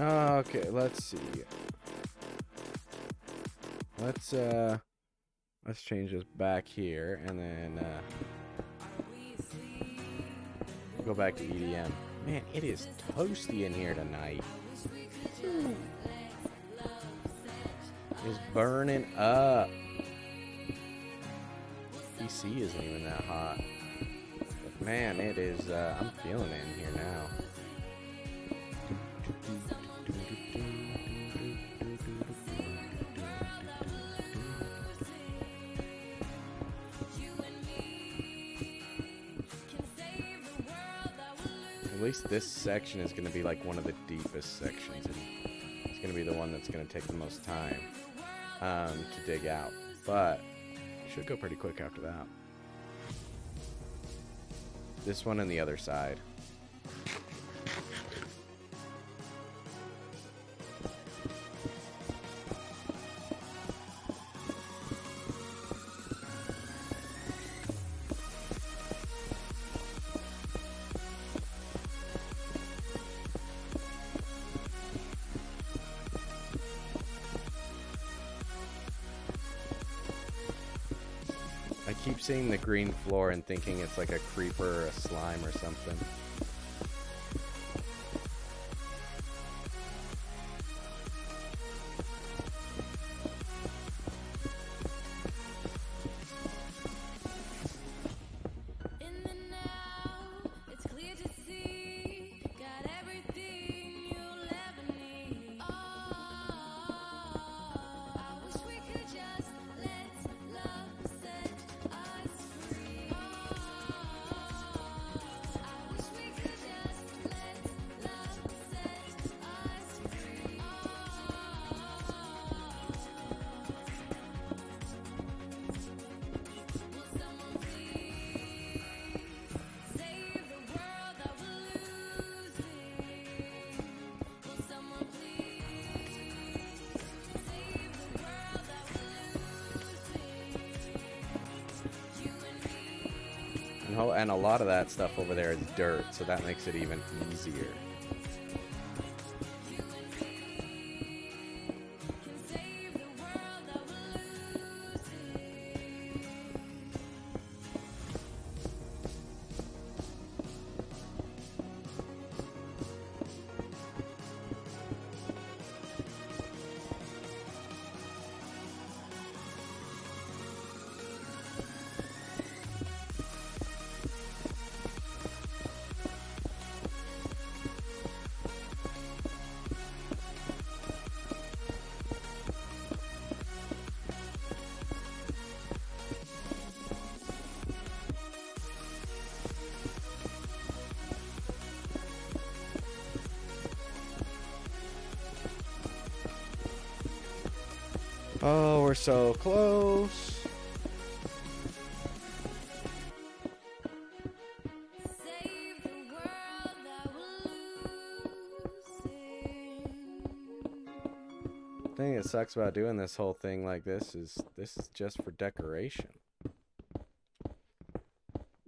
S2: Okay, let's see. Let's uh let's change this back here and then uh go back to EDM. Man, it is toasty in here tonight. It's burning up. PC isn't even that hot. But man, it is uh I'm feeling it in here now. This section is going to be like one of the deepest sections. And it's going to be the one that's going to take the most time um, to dig out. But should go pretty quick after that. This one and the other side. Green floor and thinking it's like a creeper or a slime or something.
S4: And,
S2: a lot of that stuff over there is dirt, so that makes it even easier. Close.
S4: Save the world that we're losing.
S2: The thing that sucks about doing this whole thing like this is this is just for decoration.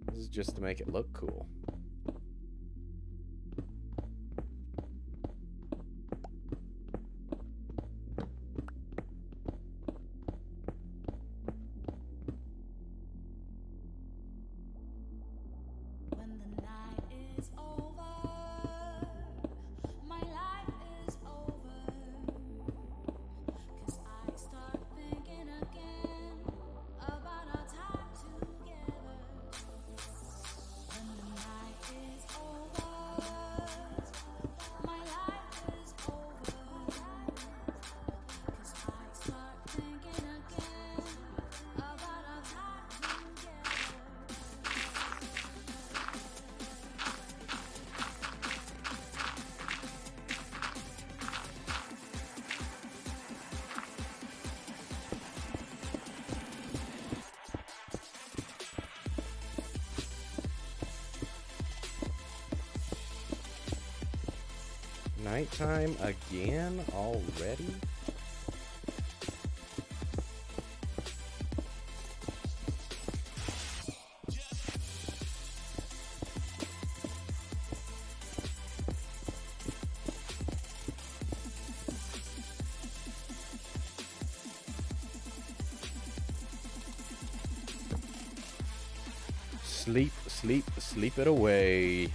S2: This is just to make it look cool.
S4: time again
S2: already? Sleep, sleep, sleep it away.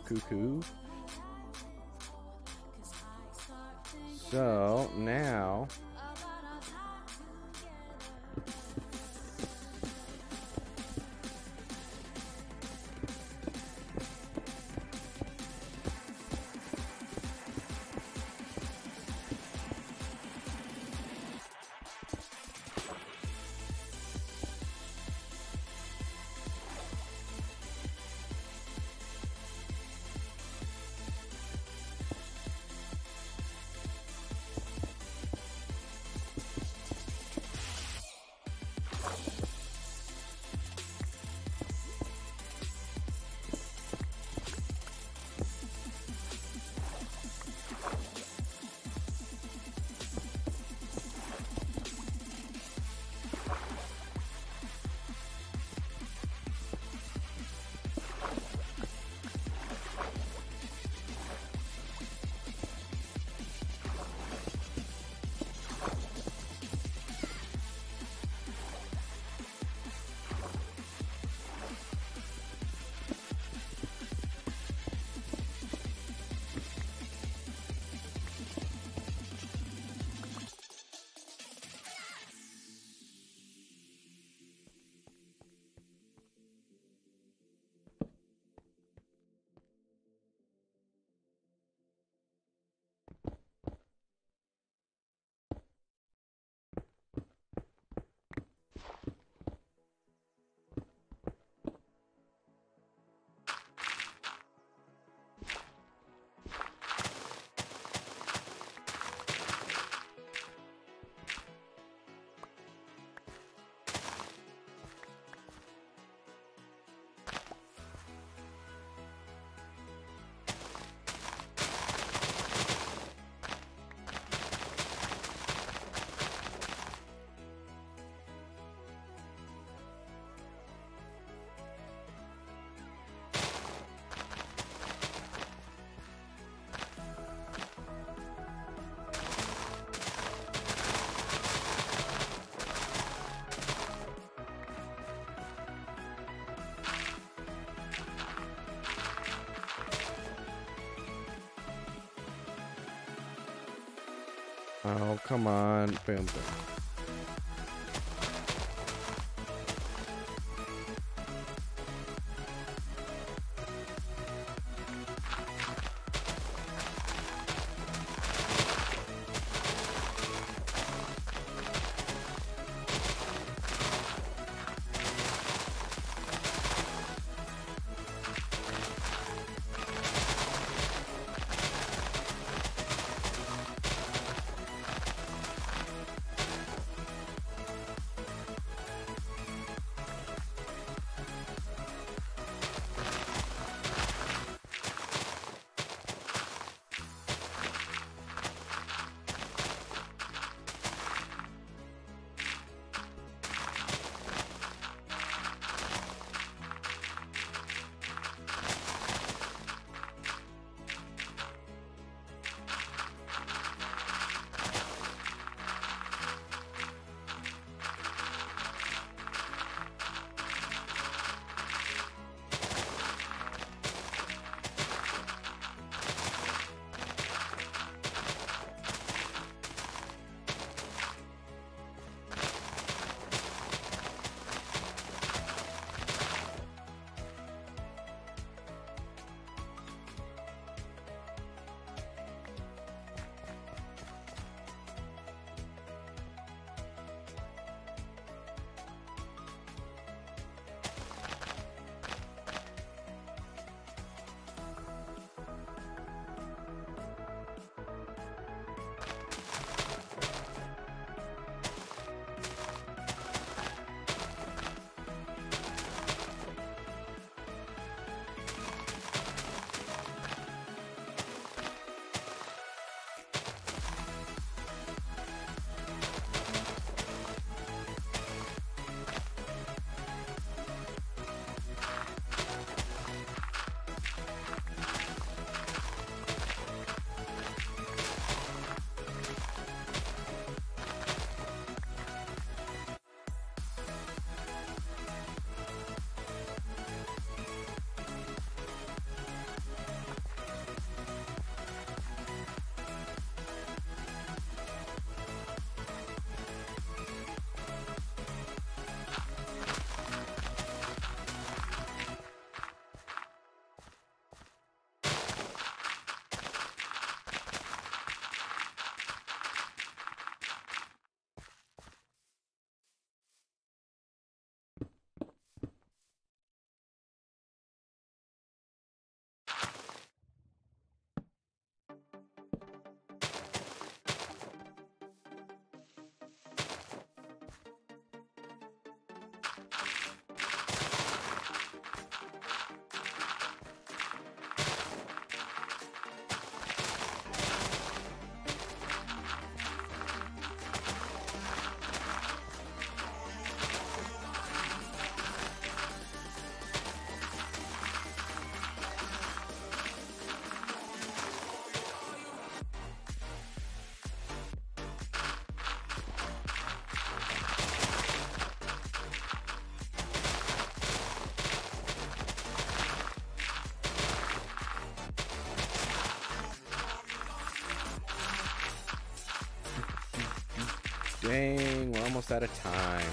S4: Start thinking
S2: So now, oh, come on. Boom, boom.
S1: Dang, we're almost out of time.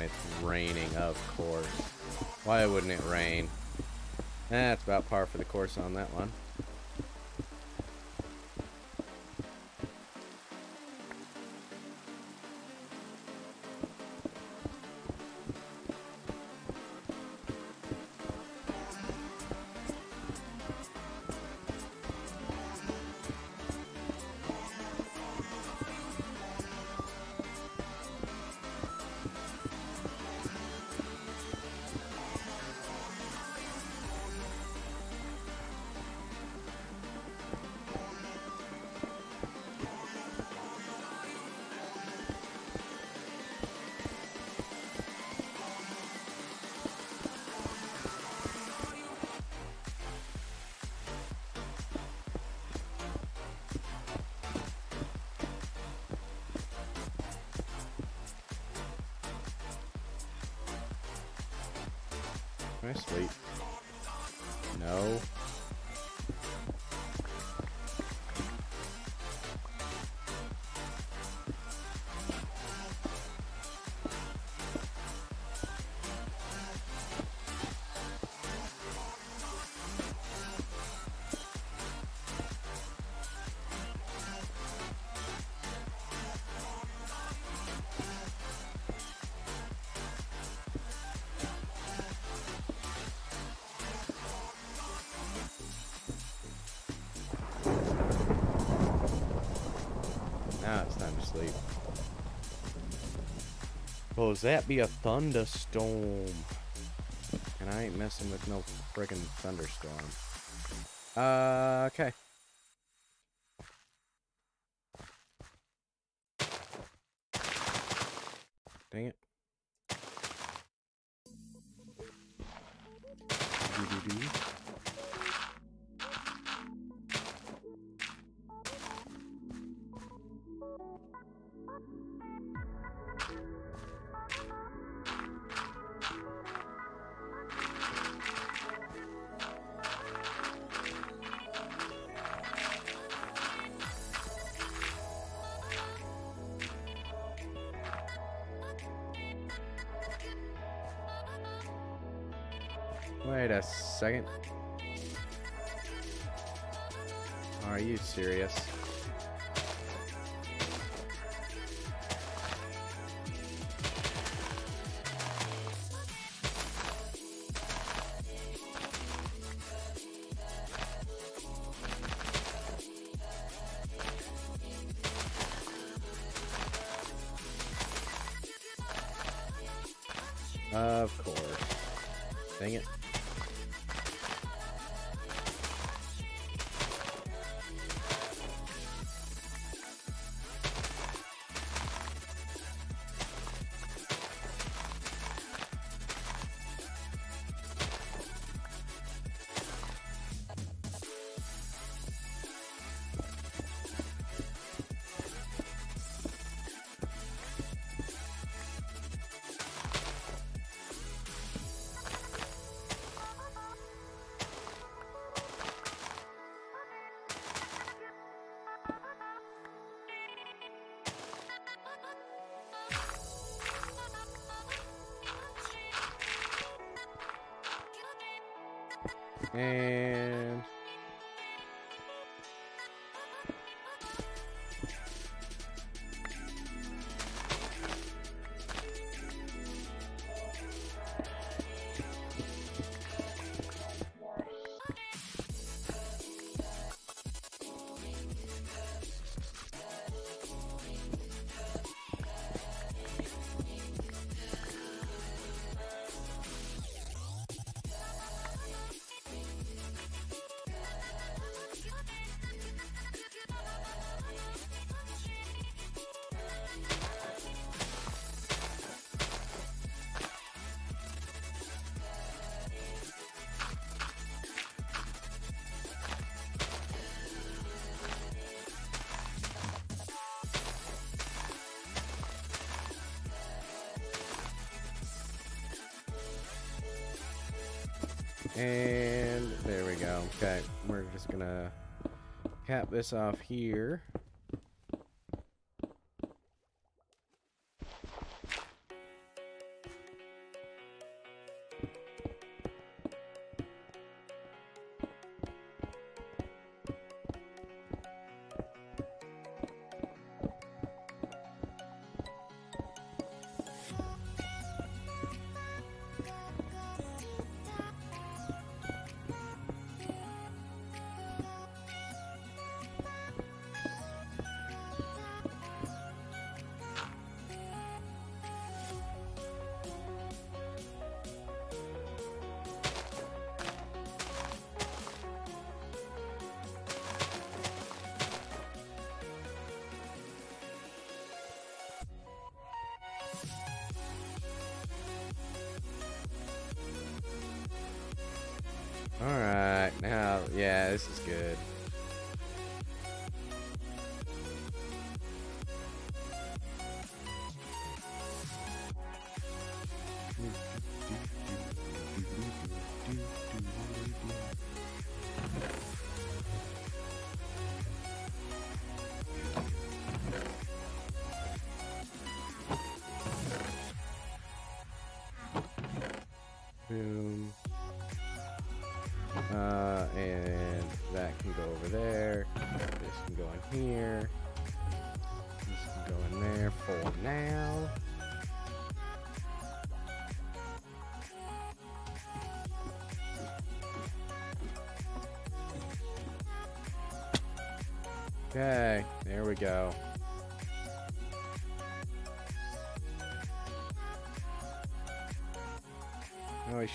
S1: It's raining, of course. Why wouldn't it rain? That's about par for the course on that one. Can I sleep. Cause that be a thunderstorm. And I ain't messing with no friggin' thunderstorm. Uh, okay. And And there we go. Okay, we're just gonna cap this off here.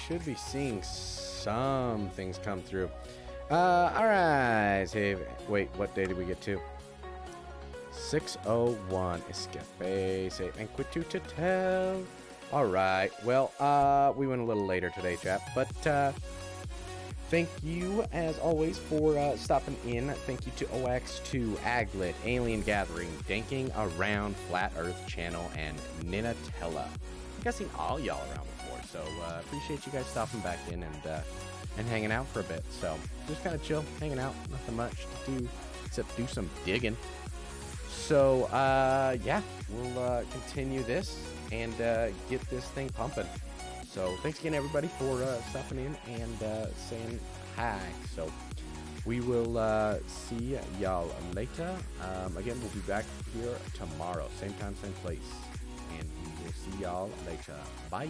S1: Should be seeing some things come through. Uh, alright. Hey, Wait, what day did we get to? 601 Escape. Save and quit to tell. Alright. Well, uh, we went a little later today, chap. But, uh, thank you, as always, for uh, stopping in. Thank you to OX2, Aglet, Alien Gathering, Danking Around, Flat Earth Channel, and Ninatella. I think I've seen all y'all around so uh, appreciate you guys stopping back in and uh, and hanging out for a bit. So just kind of chill, hanging out, nothing much to do except do some digging. So uh, yeah, we'll uh, continue this and uh, get this thing pumping. So thanks again, everybody, for uh, stopping in and saying hi. So we will uh, see y'all later. Um, again, we'll be back here tomorrow, same time, same place, and we will see y'all later. Bye.